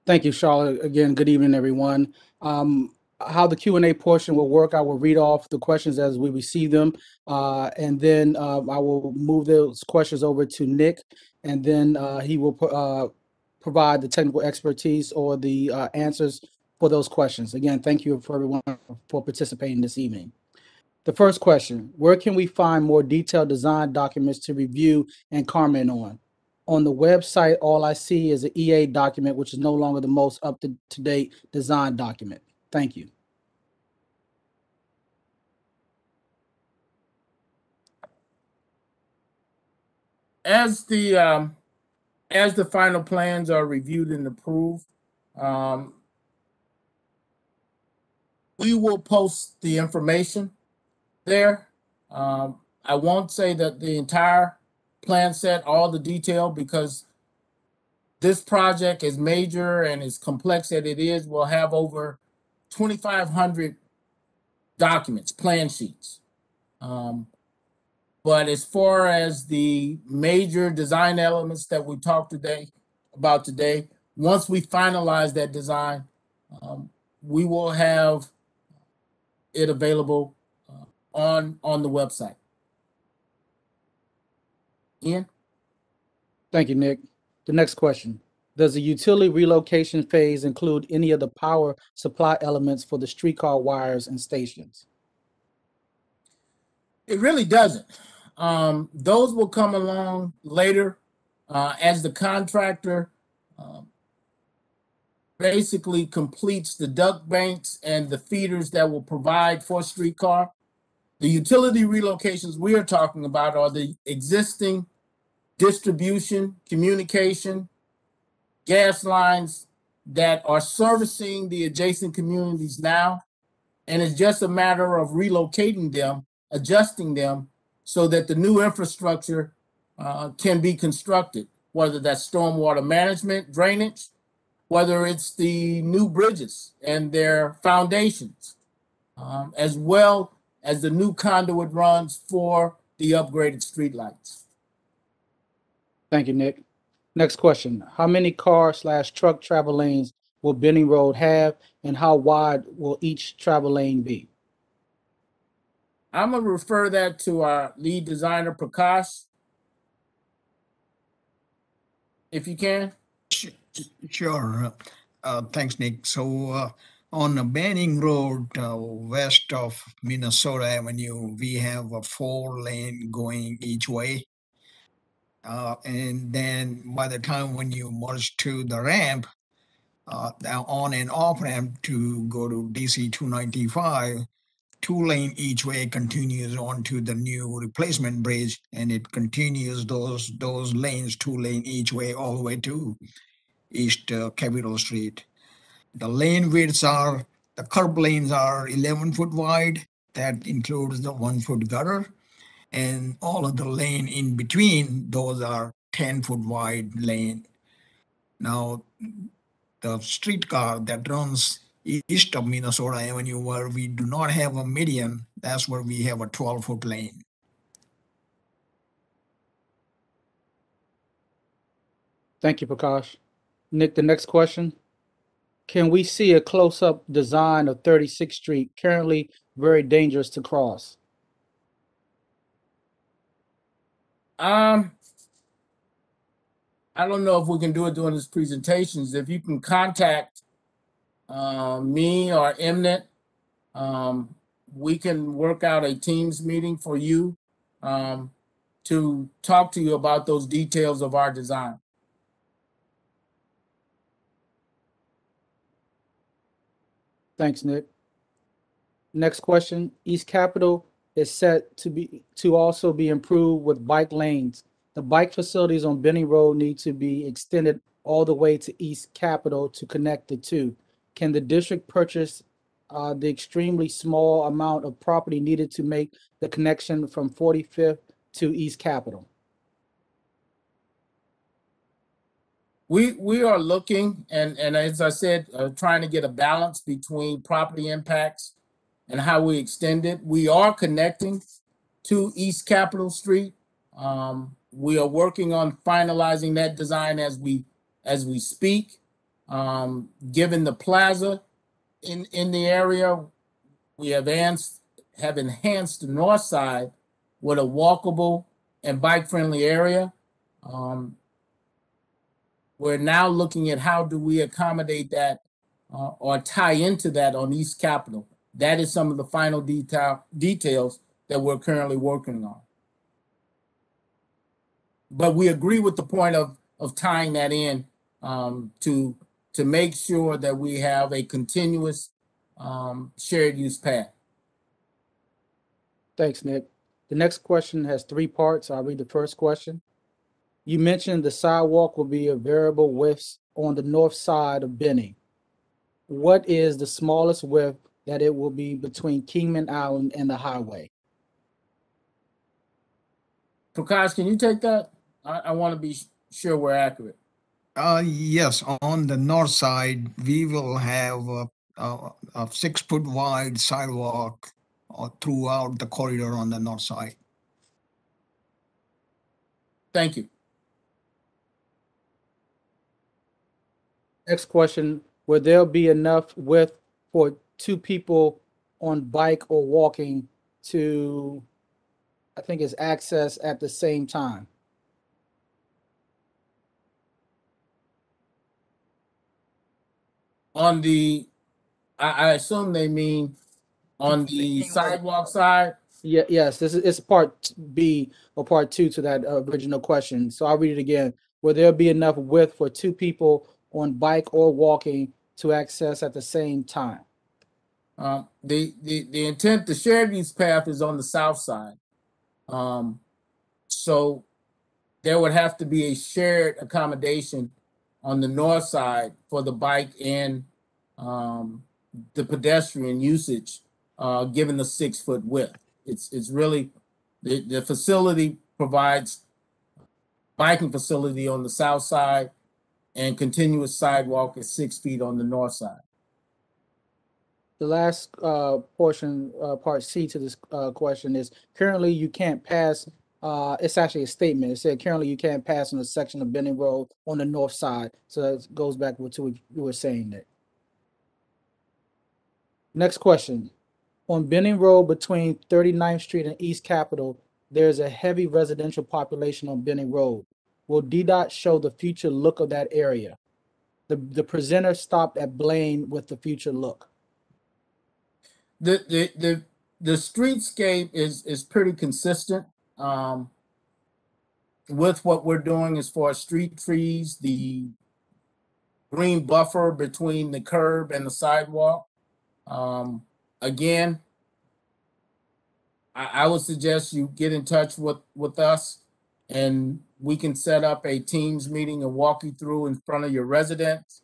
Thank you, Charlotte. Again, good evening, everyone. Um, how the Q and A portion will work, I will read off the questions as we receive them, uh, and then uh, I will move those questions over to Nick, and then uh, he will uh, provide the technical expertise or the uh, answers for those questions. Again, thank you for everyone for participating this evening. The first question, where can we find more detailed design documents to review and comment on? On the website, all I see is an EA document, which is no longer the most up-to-date design document. Thank you. As the, um, as the final plans are reviewed and approved, um, we will post the information there. Um, I won't say that the entire plan set, all the detail, because this project, is major and as complex as it is, we'll have over 2,500 documents, plan sheets. Um, but as far as the major design elements that we talked today about today, once we finalize that design, um, we will have it available uh, on on the website. Ian, Thank you, Nick. The next question. Does the utility relocation phase include any of the power supply elements for the streetcar wires and stations? it really doesn't. Um, those will come along later uh, as the contractor um, basically completes the duct banks and the feeders that will provide for streetcar. The utility relocations we are talking about are the existing distribution, communication, gas lines that are servicing the adjacent communities now. And it's just a matter of relocating them, adjusting them so that the new infrastructure uh, can be constructed, whether that's stormwater management, drainage, whether it's the new bridges and their foundations, um, as well as the new conduit runs for the upgraded streetlights. Thank you, Nick. Next question. How many car slash truck travel lanes will Benning Road have and how wide will each travel lane be? I'm gonna refer that to our lead designer, Prakash. If you can. Sure. Uh, thanks, Nick. So uh, on Benning Road, uh, west of Minnesota Avenue, we have a four lane going each way. Uh, and then by the time when you merge to the ramp, uh, the on and off ramp to go to DC 295, two lane each way continues on to the new replacement bridge, and it continues those those lanes two lane each way all the way to East uh, Capitol Street. The lane widths are the curb lanes are 11 foot wide. That includes the one foot gutter, and all of the lane in between those are 10 foot wide lane. Now, the streetcar that runs east of Minnesota Avenue, where we do not have a median, that's where we have a 12 foot lane. Thank you, Prakash. Nick, the next question. Can we see a close-up design of 36th Street, currently very dangerous to cross? Um, I don't know if we can do it during this presentations. If you can contact uh, me or Emnet, um, we can work out a Teams meeting for you um, to talk to you about those details of our design. Thanks, Nick. Next question. East Capitol is set to be, to also be improved with bike lanes. The bike facilities on Benning Road need to be extended all the way to East Capitol to connect the two. Can the district purchase uh, the extremely small amount of property needed to make the connection from 45th to East Capitol? We we are looking and and as I said, uh, trying to get a balance between property impacts and how we extend it. We are connecting to East Capitol Street. Um, we are working on finalizing that design as we as we speak. Um, given the plaza in in the area, we have enhanced have enhanced the north side with a walkable and bike friendly area. Um, we're now looking at how do we accommodate that uh, or tie into that on East Capitol. That is some of the final detail details that we're currently working on. But we agree with the point of of tying that in um, to to make sure that we have a continuous um, shared use path. Thanks, Nick. The next question has three parts. I'll read the first question. You mentioned the sidewalk will be a variable width on the north side of Benning. What is the smallest width that it will be between Kingman Island and the highway? Prakash, can you take that? I, I want to be sure we're accurate. Uh, yes, on the north side, we will have a, a, a six foot wide sidewalk uh, throughout the corridor on the north side. Thank you. Next question, will there be enough width for two people on bike or walking to, I think it's access at the same time? On the, I, I assume they mean on the sidewalk side. Yeah, yes, this is, it's part B or part two to that uh, original question. So I'll read it again. Will there be enough width for two people on bike or walking to access at the same time? Um, the, the, the intent, the shared use path is on the south side. Um, so there would have to be a shared accommodation on the north side for the bike and, um, the pedestrian usage, uh, given the six foot width. It's, it's really, the, the facility provides biking facility on the south side and continuous sidewalk is six feet on the north side. The last uh, portion, uh, part C to this uh, question is currently you can't pass. Uh, it's actually a statement. It said currently you can't pass on a section of Benning Road on the north side. So that goes back to what you were saying there. Next question. On Benning Road between 39th Street and East Capitol, there's a heavy residential population on Benning Road. Will DDOT show the future look of that area? The, the presenter stopped at Blaine with the future look. the the the the streetscape is is pretty consistent um with what we're doing as far as street trees the green buffer between the curb and the sidewalk um again I, I would suggest you get in touch with with us and we can set up a teams meeting and walk you through in front of your residents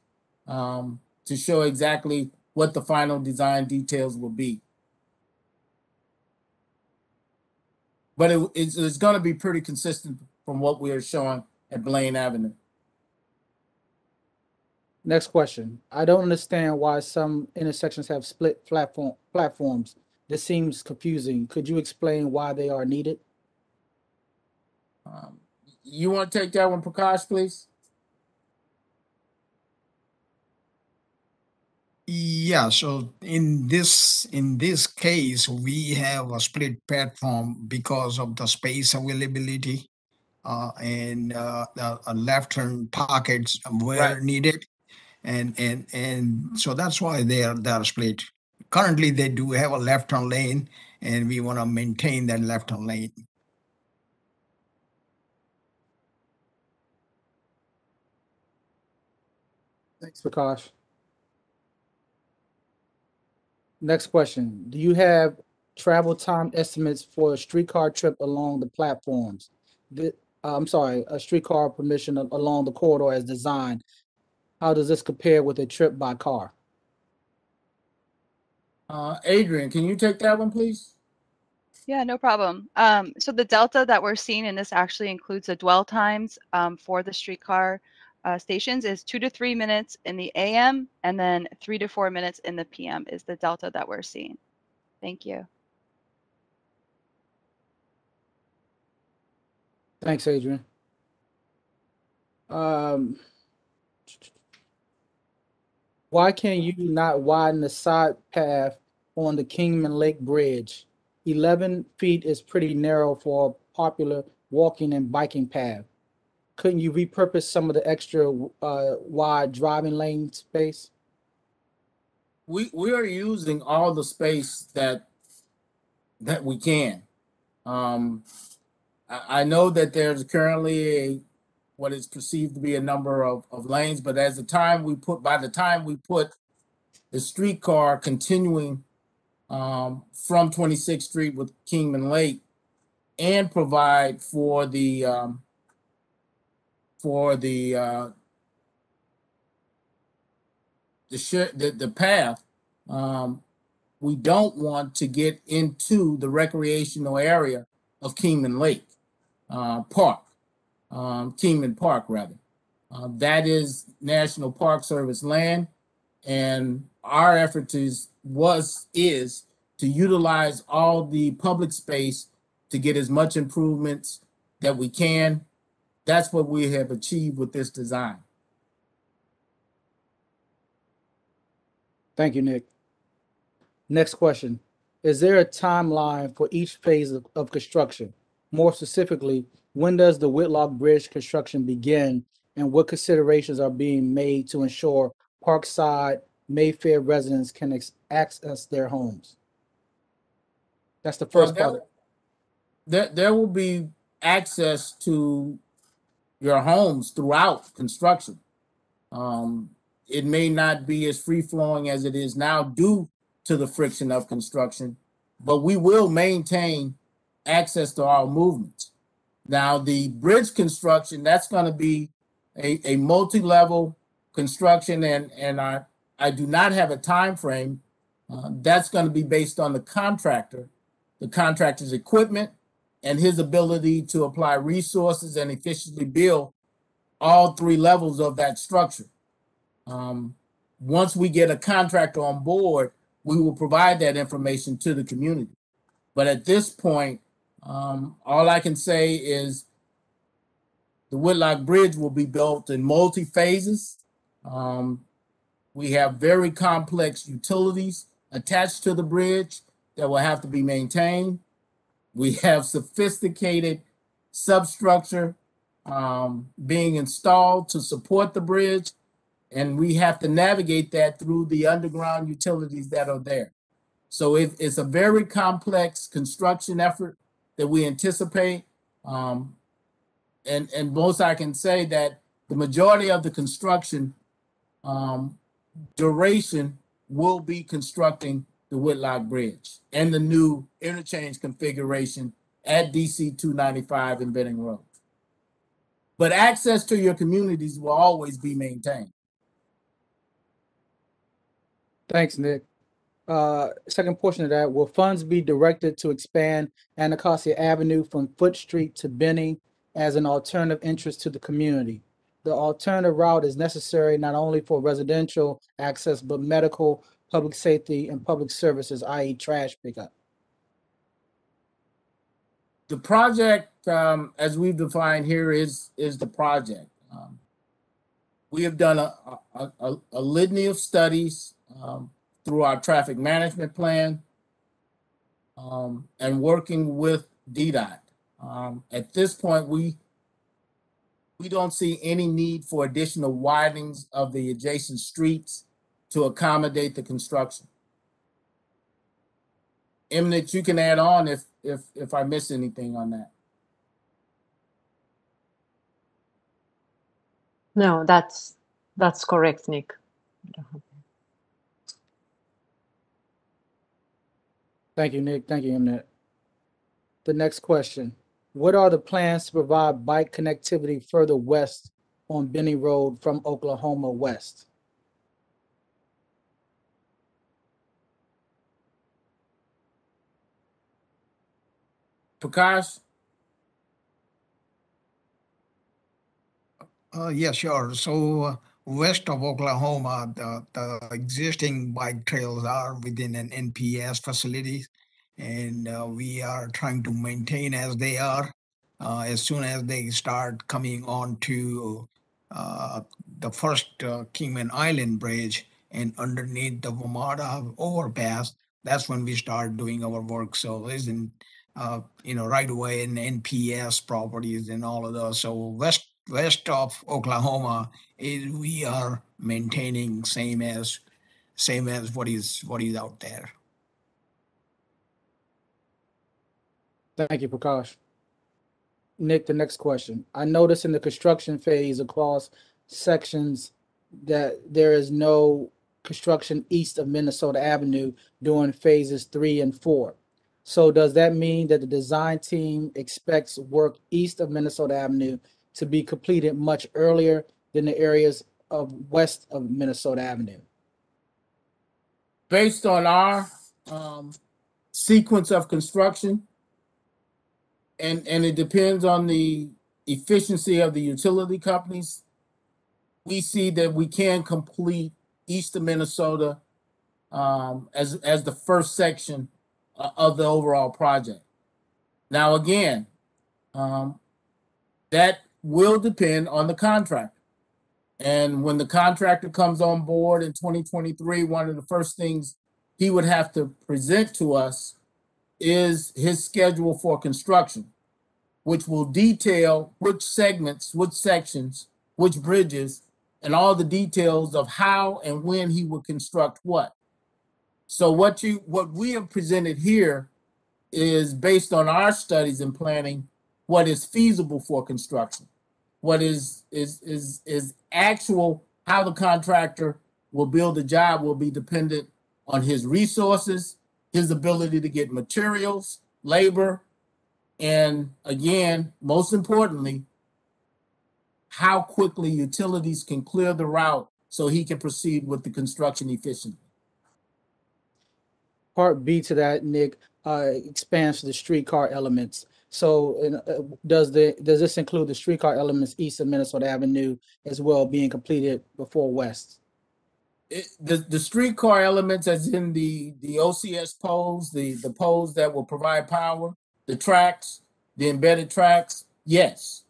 um to show exactly what the final design details will be. But it, it's, it's gonna be pretty consistent from what we are showing at Blaine Avenue. Next question. I don't understand why some intersections have split platform platforms. This seems confusing. Could you explain why they are needed? Um, You wanna take that one, Prakash, please? Yeah, so in this in this case, we have a split platform because of the space availability uh, and uh, a, a left turn pockets where Right. needed, and and and so that's why they are they are split. Currently, they do have a left turn lane, and we want to maintain that left turn lane. Thanks, Prakash. Next question. Do you have travel time estimates for a streetcar trip along the platforms? The, uh, I'm sorry, a streetcar permission a- along the corridor as designed. How does this compare with a trip by car? Uh, Adrian, can you take that one, please? Yeah, no problem. Um, so the delta that we're seeing, and this actually includes the dwell times um, for the streetcar uh, stations, is two to three minutes in the AM and then three to four minutes in the PM is the delta that we're seeing. Thank you. Thanks, Adrian. Um, why can you not widen the side path on the Kingman Lake Bridge? 11 feet is pretty narrow for a popular walking and biking path. Couldn't you repurpose some of the extra uh, wide driving lane space? We, we are using all the space that, that we can. Um, I, I know that there's currently a, what is perceived to be a number of, of lanes, but as the time we put, by the time we put the streetcar continuing um, from 26th Street with Kingman Lake and provide for the, um, for the, uh, the the, the path, um, we don't want to get into the recreational area of Kingman Lake. uh, Park, um, Park, rather. Uh, that is National Park Service land, and our effort is was is to utilize all the public space to get as much improvements that we can. That's what we have achieved with this design. Thank you, Nick. Next question. Is there a timeline for each phase of, of construction? More specifically, when does the Whitlock Bridge construction begin and what considerations are being made to ensure Parkside Mayfair residents can ex- access their homes? That's the first Well, part. There, there will be access to your homes throughout construction. Um, it may not be as free flowing as it is now due to the friction of construction, but we will maintain access to all movements. Now, the bridge construction, that's gonna be a, a multi-level construction and, and I, I do not have a time frame. Uh, that's gonna be based on the contractor, the contractor's equipment, and his ability to apply resources and efficiently build all three levels of that structure. Um, once we get a contractor on board, we will provide that information to the community. But at this point, um, all I can say is the Whitlock Bridge will be built in multi phases. Um, we have very complex utilities attached to the bridge that will have to be maintained. We have sophisticated substructure um, being installed to support the bridge, and we have to navigate that through the underground utilities that are there. So it, it's a very complex construction effort that we anticipate. Um, and and most I can say that the majority of the construction um, duration will be constructing the Whitlock Bridge and the new interchange configuration at DC 295 and Benning Road. But access to your communities will always be maintained. Thanks, Nick. Uh, second portion of that, will funds be directed to expand Anacostia Avenue from Foote Street to Benning as an alternative interest to the community? The alternative route is necessary not only for residential access, but medical, public safety, and public services, i.e. trash pickup. The project, um, as we've defined here, is is the project. Um, we have done a, a, a, a litany of studies um, through our traffic management plan um, and working with DDOT. Um, at this point, we we don't see any need for additional widenings of the adjacent streets to accommodate the construction. Emnet, you can add on if if if I miss anything on that. No, that's that's correct, Nick. Thank you, Nick. Thank you, Emnet. The next question. What are the plans to provide bike connectivity further west on Benning Road from Oklahoma West? Prakash, Uh, yeah, sure. So uh, west of Oklahoma, the, the existing bike trails are within an NPS facility, and uh, we are trying to maintain as they are. Uh, as soon as they start coming on to uh, the first uh, Kingman Island Bridge and underneath the Vomada overpass, that's when we start doing our work. So isn't uh, you know right away in NPS properties and all of those. So west west of Oklahoma is we are maintaining same as same as what is what is out there. Thank you, Prakash. Nick, the next question. I noticed in the construction phase across sections that there is no construction east of Minnesota Avenue during phases three and four. So does that mean that the design team expects work east of Minnesota Avenue to be completed much earlier than the areas of west of Minnesota Avenue? based on our um, sequence of construction, And, and it depends on the efficiency of the utility companies. We see that we can complete east of Minnesota um, as, as the first section uh, of the overall project. Now, again, um, that will depend on the contractor. And when the contractor comes on board in 2023, one of the first things he would have to present to us is his schedule for construction, which will detail which segments, which sections, which bridges, and all the details of how and when he would construct what. So what you what we have presented here is based on our studies and planning what is feasible for construction. What is is is is actual how the contractor will build the job will be dependent on his resources, his ability to get materials, labor, and again, most importantly, how quickly utilities can clear the route so he can proceed with the construction efficiently. Part B to that, Nick, uh, expands to the streetcar elements. So, uh, does the, does this include the streetcar elements east of Minnesota Avenue as well being completed before west? it, the the streetcar elements, as in the the OCS poles, the the poles that will provide power, the tracks, the embedded tracks, yes.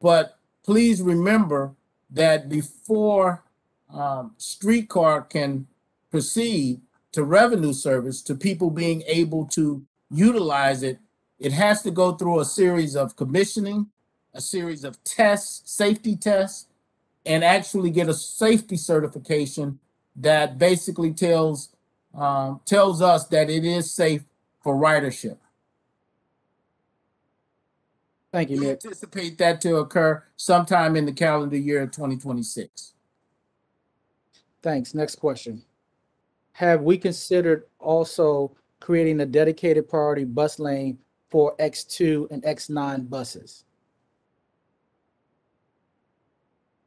But please remember that before um, streetcar can proceed to revenue service, to people being able to utilize it, it has to go through a series of commissioning, a series of tests, safety tests, and actually get a safety certification that basically tells um, tells us that it is safe for ridership. Thank you, We Nick. anticipate that to occur sometime in the calendar year 2026. Thanks. Next question. Have we considered also creating a dedicated priority bus lane for X2 and X9 buses?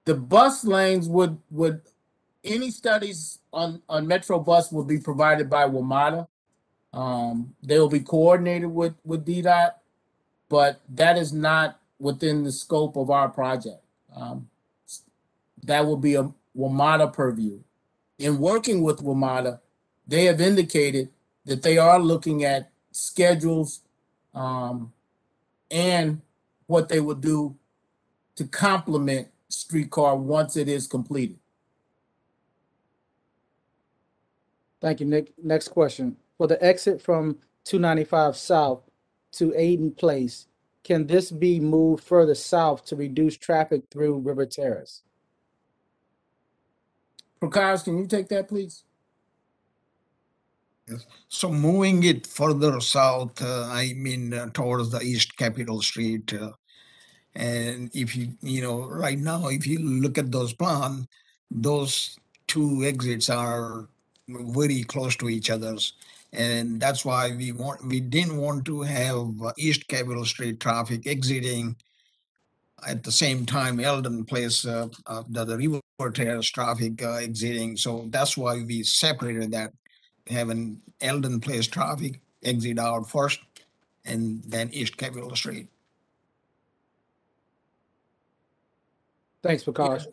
The bus lanes would would any studies on on Metro Bus will be provided by WMATA. Um, they will be coordinated with with DDOT, but that is not within the scope of our project. Um, that will be a WMATA purview. In working with WMATA, they have indicated that they are looking at schedules um, and what they would do to complement streetcar once it is completed. Thank you, Nick. Next question. For the exit from 295 South to Aiden Place, can this be moved further south to reduce traffic through River Terrace? Prakash, can you take that, please? So moving it further south, uh, I mean uh, towards the East Capitol Street, uh, and if you you know right now, if you look at those plans, those two exits are very close to each other's, and that's why we want we didn't want to have uh, East Capitol Street traffic exiting at the same time Eldon Place, uh, uh, the, the River Terrace traffic uh, exiting. So that's why we separated that having Eldon Place traffic exit out first and then East Capitol Street. Thanks, Prakash.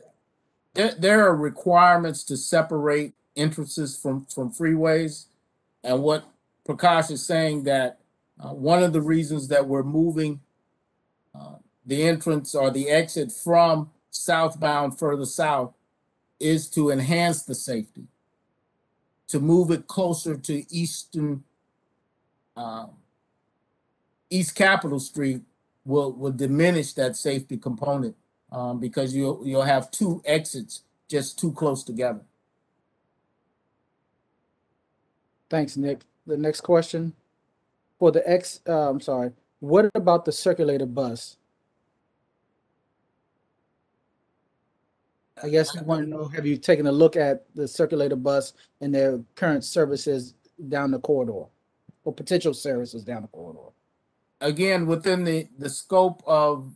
There, there are requirements to separate entrances from, from freeways. And what Prakash is saying that uh, one of the reasons that we're moving uh, the entrance or the exit from southbound further south is to enhance the safety, to move it closer to eastern, um, East Capitol Street will, will diminish that safety component um, because you'll you'll have two exits just too close together. Thanks, Nick. The next question. For the X, uh, I'm sorry, what about the circulator bus? I guess I want to know, have you taken a look at the circulator bus and their current services down the corridor? Or potential services down the corridor? Again, within the the scope of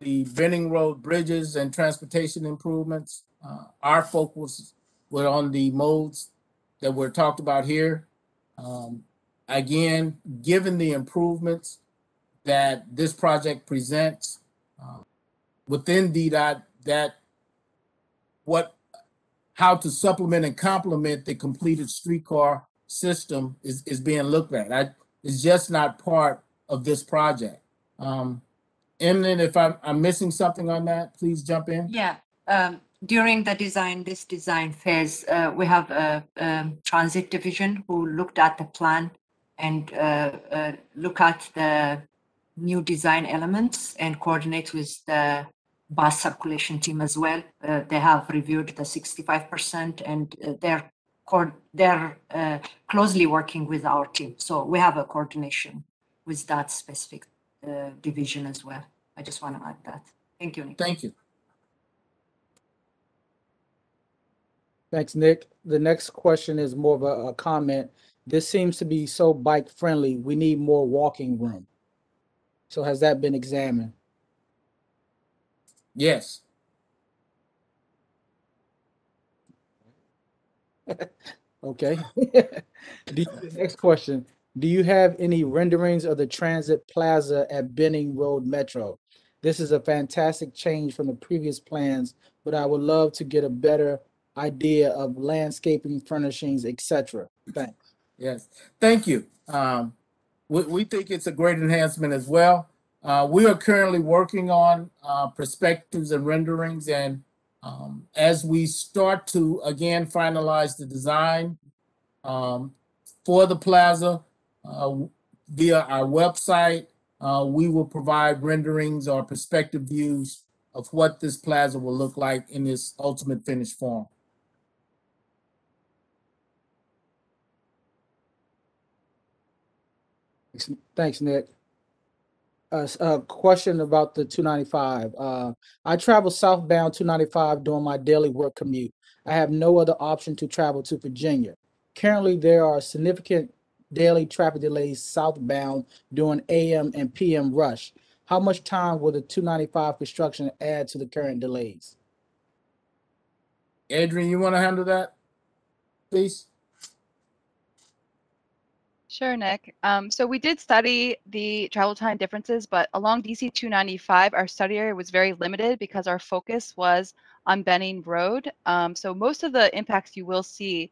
the Benning Road bridges and transportation improvements, uh, our focus were on the modes that were talked about here. Um, again, given the improvements that this project presents uh, within DDOT that what, how to supplement and complement the completed streetcar system is, is being looked at. I, it's just not part of this project. Um, Emnet, if I'm, I'm missing something on that, please jump in. Yeah, um, during the design, this design phase, uh, we have a, um, transit division who looked at the plan and, uh, uh, look at the new design elements and coordinate with the bus circulation team as well. Uh, they have reviewed the sixty-five percent and uh, they're cord, they're, uh, closely working with our team. So we have a coordination with that specific, uh, division as well. I just want to add that. Thank you, Nick. Thank you. Thanks, Nick. The next question is more of a, a comment. This seems to be so bike friendly. We need more walking room. So has that been examined? Yes. Okay. Do you- Next question. Do you have any renderings of the transit plaza at Benning Road Metro? This is a fantastic change from the previous plans, but I would love to get a better idea of landscaping, furnishings, etc. Thanks. Yes, thank you. Um, we, we think it's a great enhancement as well. Uh, we are currently working on, uh, perspectives and renderings and, um, as we start to again finalize the design, um, for the plaza, uh, via our website, uh, we will provide renderings or perspective views of what this plaza will look like in its ultimate finished form. Thanks- Thanks, Nick. S- a question about the two ninety-five. Uh, I travel southbound two ninety-five during my daily work commute. I have no other option to travel to Virginia. Currently, there are significant daily traffic delays southbound during AM and PM rush. How much time will the two ninety-five construction add to the current delays? Adrian, you want to handle that? Please? Sure, Nick. Um, so we did study the travel time differences, but along DC 295, our study area was very limited because our focus was on Benning Road. Um, so most of the impacts you will see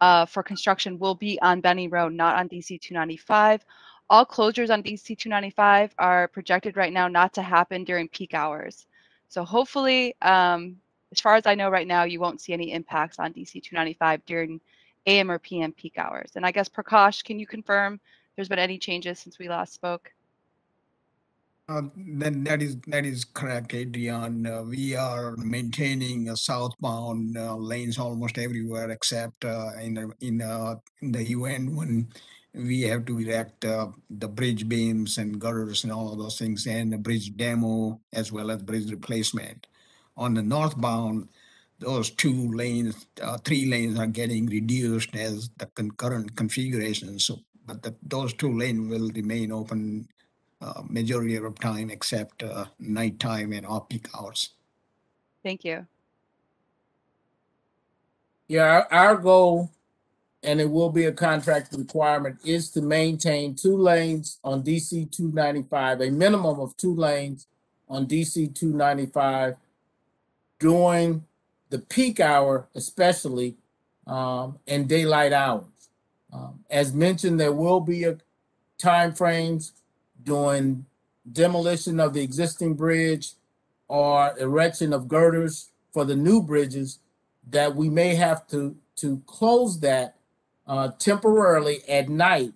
uh, for construction will be on Benning Road, not on DC 295. All closures on DC 295 are projected right now not to happen during peak hours. So hopefully, um, as far as I know right now, you won't see any impacts on DC 295 during AM or PM peak hours. And I guess Prakash, can you confirm there's been any changes since we last spoke? Uh, that is that is correct, Adrian. Uh, we are maintaining uh, southbound uh, lanes almost everywhere except uh, in the, in, uh, in the event when we have to erect uh, the bridge beams and girders and all of those things, and the bridge demo as well as bridge replacement. On the northbound, those two lanes, uh, three lanes are getting reduced as the concurrent configuration. So, but the, those two lanes will remain open uh, majority of time except uh, nighttime and off-peak hours. Thank you. Yeah, our, our goal, and it will be a contract requirement, is to maintain two lanes on DC two ninety-five, a minimum of two lanes on DC two ninety-five during the peak hour especially, um, daylight hours. Um, as mentioned, there will be a timeframes during demolition of the existing bridge or erection of girders for the new bridges that we may have to to close that uh, temporarily at night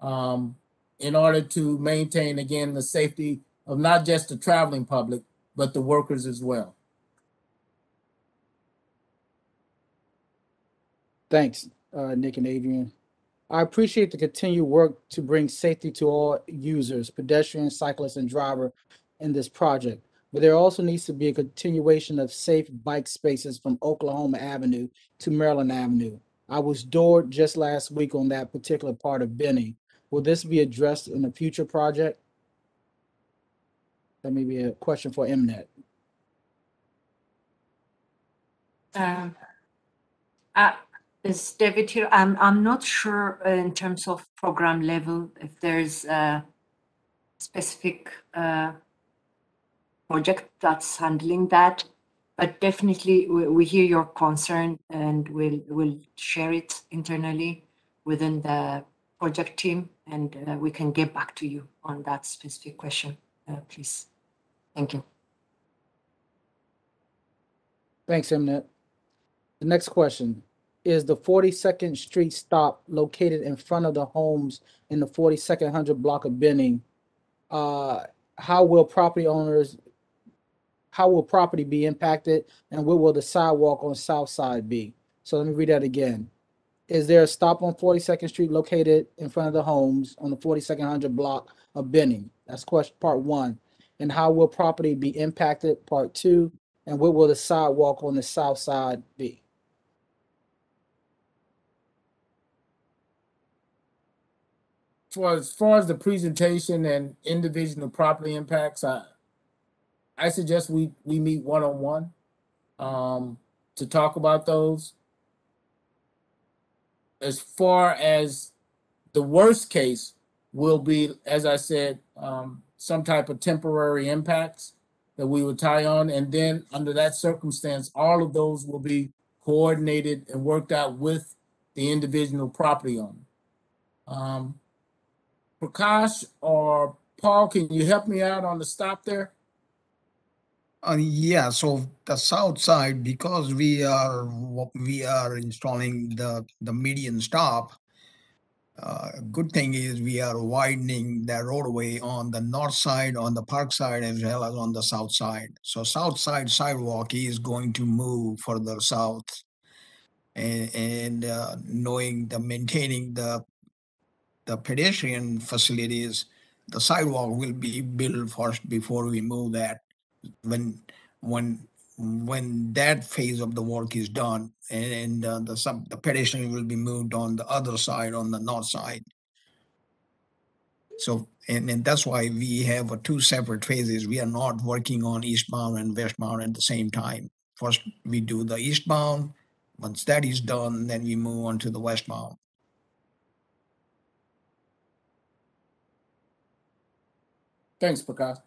um, in order to maintain again the safety of not just the traveling public but the workers as well. Thanks, uh, Nick and Adrian. I appreciate the continued work to bring safety to all users, pedestrians, cyclists, and driver in this project. But there also needs to be a continuation of safe bike spaces from Oklahoma Avenue to Maryland Avenue. I was doored just last week on that particular part of Benning. Will this be addressed in a future project? That may be a question for Emnet. Um, uh, is David here? I'm, I'm not sure uh, in terms of program level if there's a specific uh, project that's handling that. But definitely, we, we hear your concern and we'll, we'll share it internally within the project team and uh, we can get back to you on that specific question, uh, please. Thank you. Thanks, Emnet. The next question, is the Forty-second Street stop located in front of the homes in the forty-second hundred block of Benning? Uh, how will property owners, how will property be impacted and where will the sidewalk on South Side be? So let me read that again. Is there a stop on Forty-second Street located in front of the homes on the forty-second hundred block of Benning? That's question, part one. And how will property be impacted? Part two. And where will the sidewalk on the south side be? As far as the presentation and individual property impacts, I I suggest we we meet one on one to talk about those. As far as the worst case will be, as I said, um some type of temporary impacts that we would tie on, and then under that circumstance, all of those will be coordinated and worked out with the individual property owner. Um, Prakash or Paul, can you help me out on the stop there? Uh, yeah, so the south side, because we are, we are installing the, the median stop. Uh, good thing is we are widening the roadway on the north side, on the park side, as well as on the south side. So south side sidewalk is going to move further south. And, and, uh, knowing the, maintaining the, the pedestrian facilities, the sidewalk will be built first before we move that. When when when that phase of the work is done and, and uh, the sub the pedestrian will be moved on the other side on the north side. So and, and that's why we have uh, two separate phases. We are not working on eastbound and westbound at the same time. First we do the eastbound. Once that is done then we move on to the westbound Thanks, Prakash.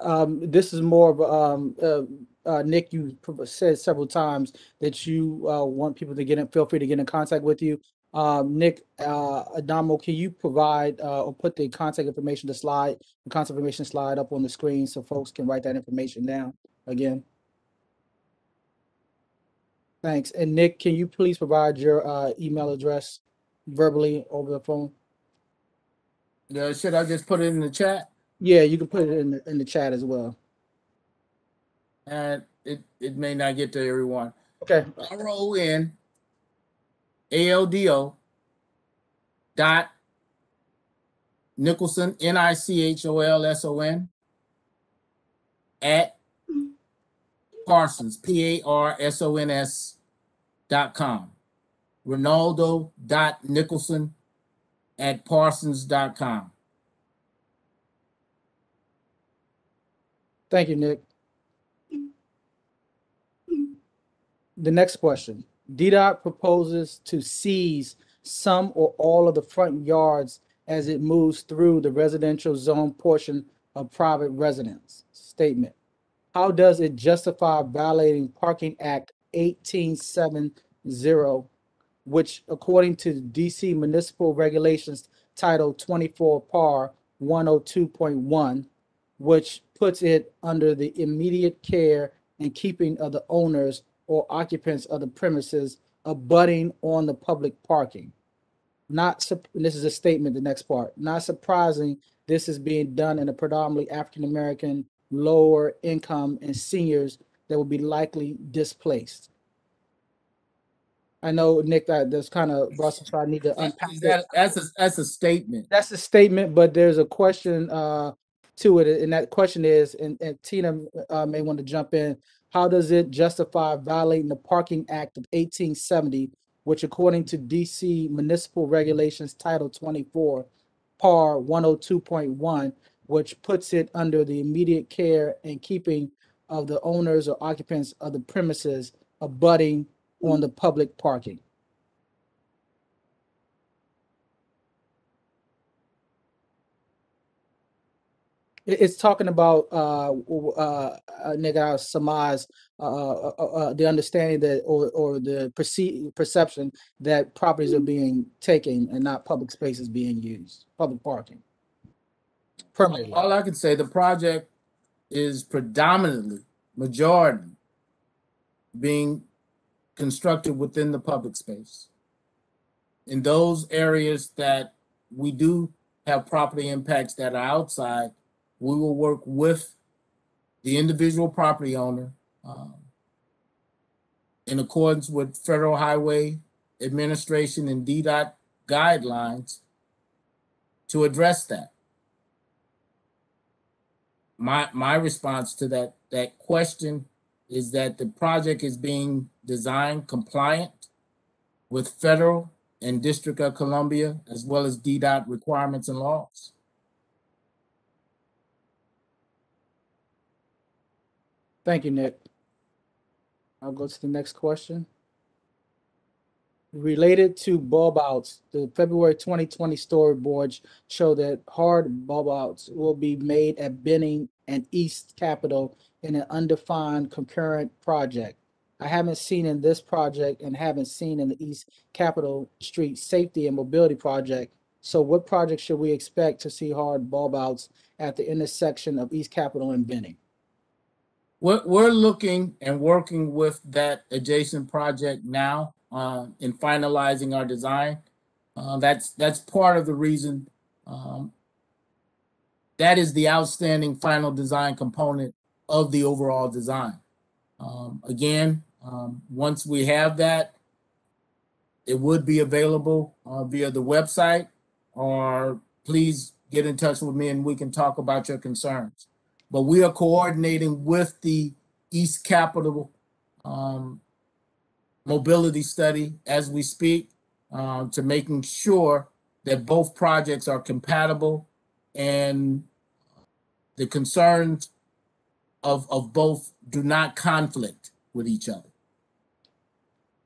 Um, this is more of, um, uh, uh, Nick, you said several times that you, uh, want people to get in, feel free to get in contact with you. Um, Nick, uh, Adamo, can you provide, uh, or put the contact information, the slide, the contact information slide up on the screen so folks can write that information down again? Thanks. And Nick, can you please provide your, uh, email address verbally over the phone? Uh, should I just put it in the chat? Yeah, you can put it in, the in the chat as well. And it, it may not get to everyone. Okay, R O N A L D O dot Nicholson, N I C H O L S O N at Parsons, P A R S O N S dot com. Ronaldo dot Nicholson at Parsons dot com. Thank you, Nick. The next question. DDOT proposes to seize some or all of the front yards as it moves through the residential zone portion of private residence. Statement. How does it justify violating Parking Act eighteen seven zero, which according to DC Municipal Regulations Title twenty-four par one oh two point one, which puts it under the immediate care and keeping of the owners or occupants of the premises abutting on the public parking. Not, this is a statement, the next part, not surprising, this is being done in a predominantly African-American, lower income and seniors that will be likely displaced. I know, Nick, that there's kind of, Russell, so I need to unpack that. that, that's a, that's a statement. That's a statement, but there's a question uh to it, and that question is, and, and Tina uh, may want to jump in. How does it justify violating the Parking Act of 1870, which according to DC Municipal Regulations Title 24, Par 102.1, which puts it under the immediate care and keeping of the owners or occupants of the premises abutting on the public parking? It's talking about, uh, uh, uh, Nick, I surmise, uh, uh, uh, uh, the understanding that, or, or the perce- perception that properties are being taken and not public spaces being used, public parking. Permanently. All I can say, the project is predominantly, majority, being constructed within the public space. In those areas that we do have property impacts that are outside, we will work with the individual property owner um, in accordance with Federal Highway Administration and DDOT guidelines to address that my my response to that that question is that the project is being designed compliant with federal and District of Columbia as well as DDOT requirements and laws. Thank you, Nick. I'll go to the next question. Related to bulb outs, the February twenty twenty storyboards show that hard bulb outs will be made at Benning and East Capitol in an undefined concurrent project. I haven't seen in this project and haven't seen in the East Capitol Street Safety and Mobility Project. So what project should we expect to see hard bulb outs at the intersection of East Capitol and Benning? We're we're looking and working with that adjacent project now uh, in finalizing our design. Uh, that's that's part of the reason. Um, that is the outstanding final design component of the overall design. Um, again, um, once we have that, it would be available uh, via the website, or please get in touch with me and we can talk about your concerns. But we are coordinating with the East Capitol um, mobility study as we speak uh, to making sure that both projects are compatible and the concerns of, of both do not conflict with each other.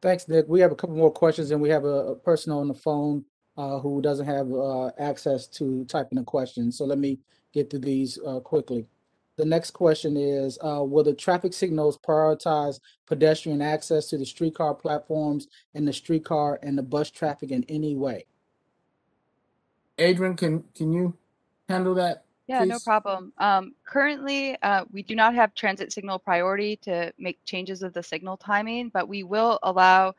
Thanks, Nick. We have a couple more questions and we have a, a person on the phone uh, who doesn't have uh, access to typing a question. So let me get through these uh, quickly. The next question is, uh, will the traffic signals prioritize pedestrian access to the streetcar platforms and the streetcar and the bus traffic in any way? Adrian, can, can you handle that? Yeah, no problem. Um, currently, uh, we do not have transit signal priority to make changes of the signal timing, but we will allow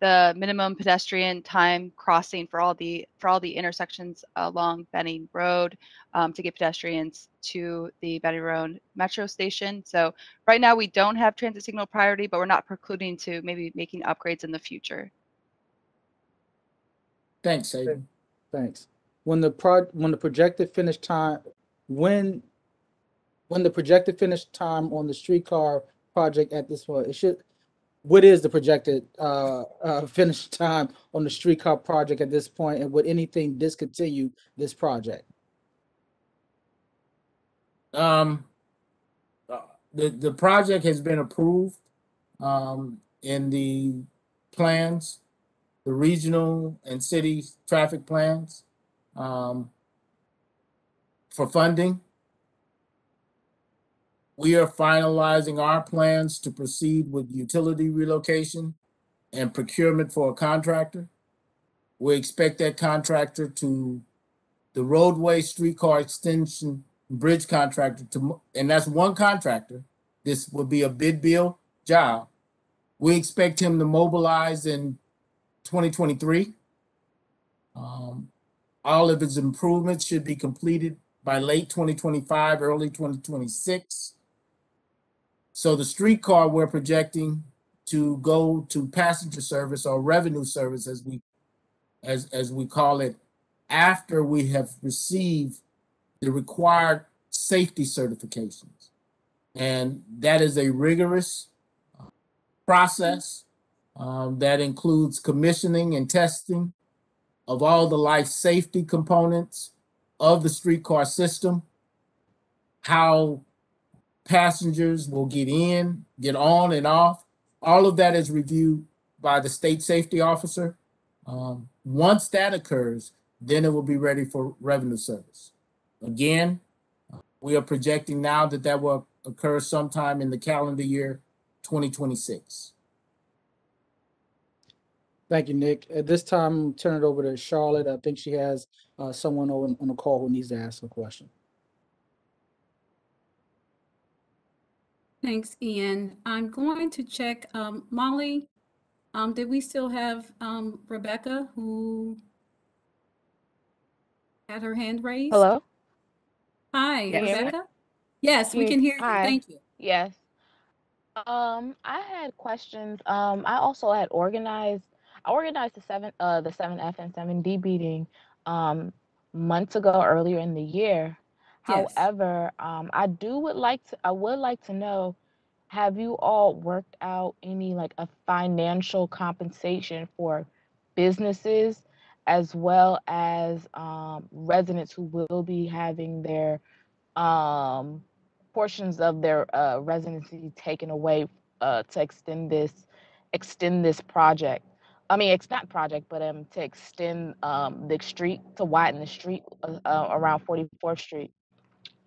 the minimum pedestrian time crossing for all the for all the intersections along Benning Road um, to get pedestrians to the Benning Road metro station. So right now we don't have transit signal priority, but we're not precluding to maybe making upgrades in the future. Thanks, Adrian. Thanks. When the pro, when the projected finish time, when, when the projected finish time on the streetcar project at this point, it should, what is the projected, uh, uh, finish time on the streetcar project at this point, and would anything discontinue this project? Um, uh, the, the project has been approved, um, in the plans, the regional and city traffic plans, um, for funding. We are finalizing our plans to proceed with utility relocation and procurement for a contractor. We expect that contractor to, the roadway streetcar extension bridge contractor to, and that's one contractor. This will be a bid bill job. We expect him to mobilize in twenty twenty-three. Um, all of his improvements should be completed by late twenty twenty-five, early twenty twenty-six. So the streetcar, we're projecting to go to passenger service or revenue service as we, as, as we call it, after we have received the required safety certifications. And that is a rigorous uh, process um, that includes commissioning and testing of all the life safety components of the streetcar system, how passengers will get in, get on and off. All of that is reviewed by the state safety officer. Um, once that occurs, then it will be ready for revenue service. Again, We are projecting now that that will occur sometime in the calendar year 2026. Thank you, Nick. At this time, turn it over to Charlotte. I think she has uh, someone on, on the call who needs to ask a question. Thanks, Ian. I'm going to check, um, Molly, um, did we still have, um, Rebecca who had her hand raised? Hello? Hi, Can you hear me? Rebecca? Yes, we Can- can hear you. hi. Thank you. Yes. Um, I had questions. Um, I also had organized, I organized the seven, uh, the seven F and seven D meeting, um, months ago, earlier in the year. Yes. However, um, I do would like to, I would like to know, have you all worked out any like a financial compensation for businesses as well as um, residents who will be having their um, portions of their uh, residency taken away uh, to extend this extend this project. I mean, it's not project, but um, to extend um, the street to widen the street uh, uh, around 44th Street.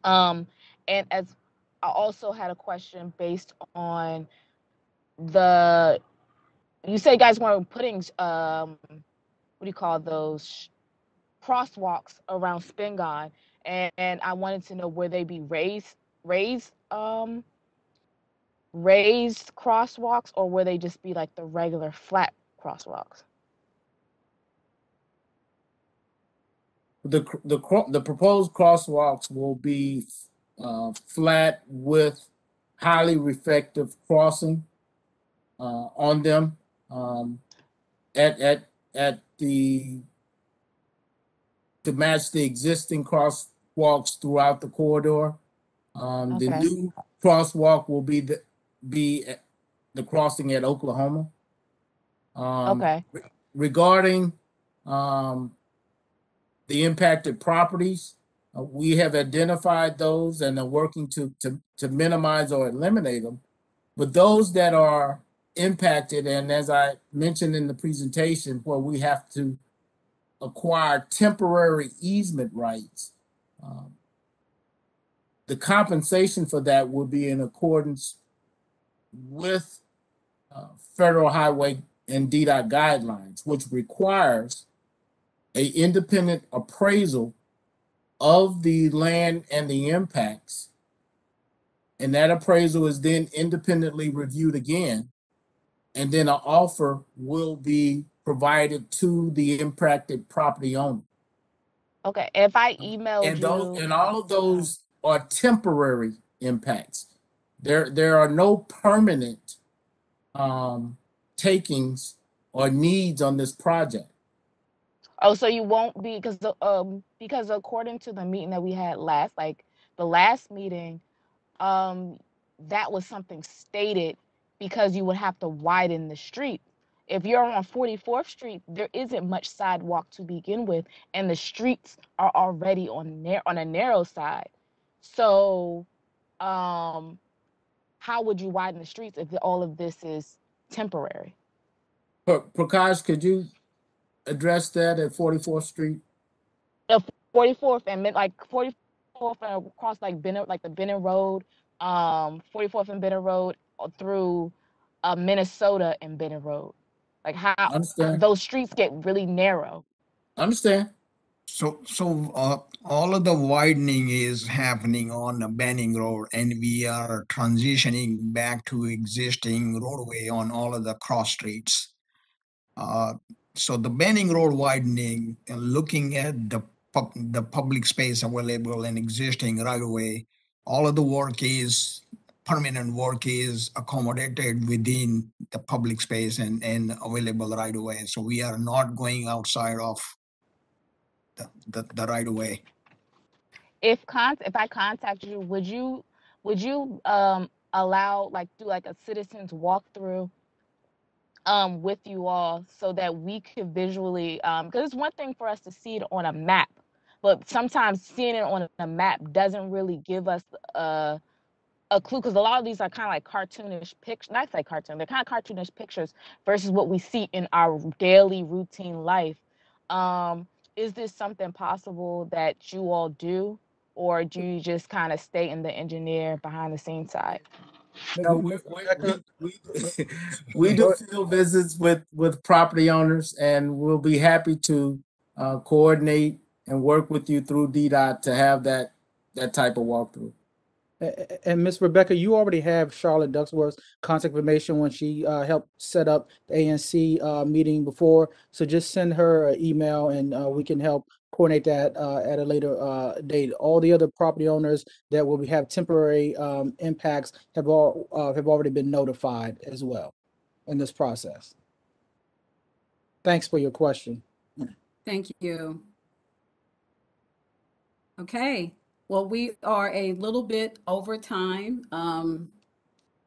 Um, and as I also had a question based on the you say you guys were putting um, what do you call those crosswalks around Spingon, and, and I wanted to know where they be raised raised um raised crosswalks or will they just be like the regular flat crosswalks? The, the, cro- the proposed crosswalks will be uh, flat with highly reflective crossing uh, on them um, at, at, at the, to match the existing crosswalks throughout the corridor. Um, The Okay. new crosswalk will be the, be at the crossing at Oklahoma. Um, Okay. regarding um, the impacted properties, uh, we have identified those and are working to, to, to minimize or eliminate them. But those that are impacted, and as I mentioned in the presentation, where we have to acquire temporary easement rights, um, the compensation for that will be in accordance with uh, federal highway and DDOT guidelines, which requires a independent appraisal of the land and the impacts. And that appraisal is then independently reviewed again. And then an offer will be provided to the impacted property owner. Okay. If I email And you, and all of those are temporary impacts. There, there are no permanent um, takings or needs on this project. oh, so you won't be because the um because according to the meeting that we had last, like the last meeting, um, that was something stated because you would have to widen the street. If you're on 44th Street, there isn't much sidewalk to begin with, and the streets are already on nar- on a narrow side. So, um, how would you widen the streets if all of this is temporary? Pra- Prakash, could you address that at 44th Street? 44th and mid, like 44th and across like Benning, like the Benning Road, um, 44th and Benning Road uh, through uh, Minnesota and Benning Road. Like how Understand, those streets get really narrow. understand. So, so uh, all of the widening is happening on the Benning Road, and we are transitioning back to existing roadway on all of the cross streets. Uh, so the Benning Road widening, uh, looking at the the public space available and existing right away, all of the work is permanent work is accommodated within the public space and and available right away. So we are not going outside of the, the, right of way. If con if I contact you, would you would you um allow like do like a citizens walkthrough um with you all so that we could visually um because it's one thing for us to see it on a map, but sometimes seeing it on a map doesn't really give us uh a clue because a lot of these are kind of like cartoonish pictures not like cartoon they're kind of cartoonish pictures versus what we see in our daily routine life um is this something possible that you all do or do you just kind of stay in the engineer behind the scenes side? No, we, we, we, we, we do field visits with, with property owners and we'll be happy to uh, coordinate and work with you through DDOT to have that, that type of walkthrough. And Miss Rebecca, you already have Charlotte Ducksworth's contact information when she uh, helped set up the ANC uh, meeting before. So just send her an email and uh, we can help coordinate that uh, at a later uh, date. All the other property owners that will have temporary um, impacts have all uh, have already been notified as well in this process. Thanks for your question. Thank you. Okay, well, we are a little bit over time. Um,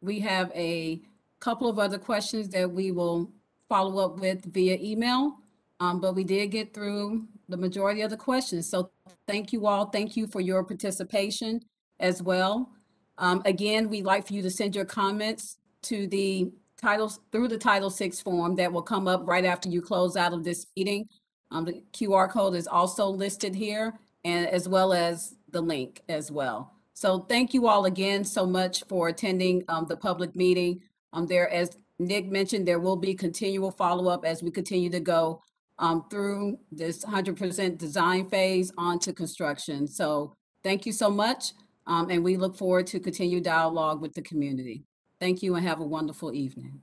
we have a couple of other questions that we will follow up with via email. Um, but we did get through the majority of the questions. So thank you all. Thank you for your participation as well. Um, again, we'd like for you to send your comments to the titles through the Title VI form that will come up right after you close out of this meeting. Um, the QR code is also listed here and as well as the link as well. So thank you all again so much for attending, um, the public meeting. Um, there, as Nick mentioned, there will be continual follow-up as we continue to go um, through this hundred percent design phase onto construction. So thank you so much. Um, and we look forward to continued dialogue with the community. Thank you and have a wonderful evening.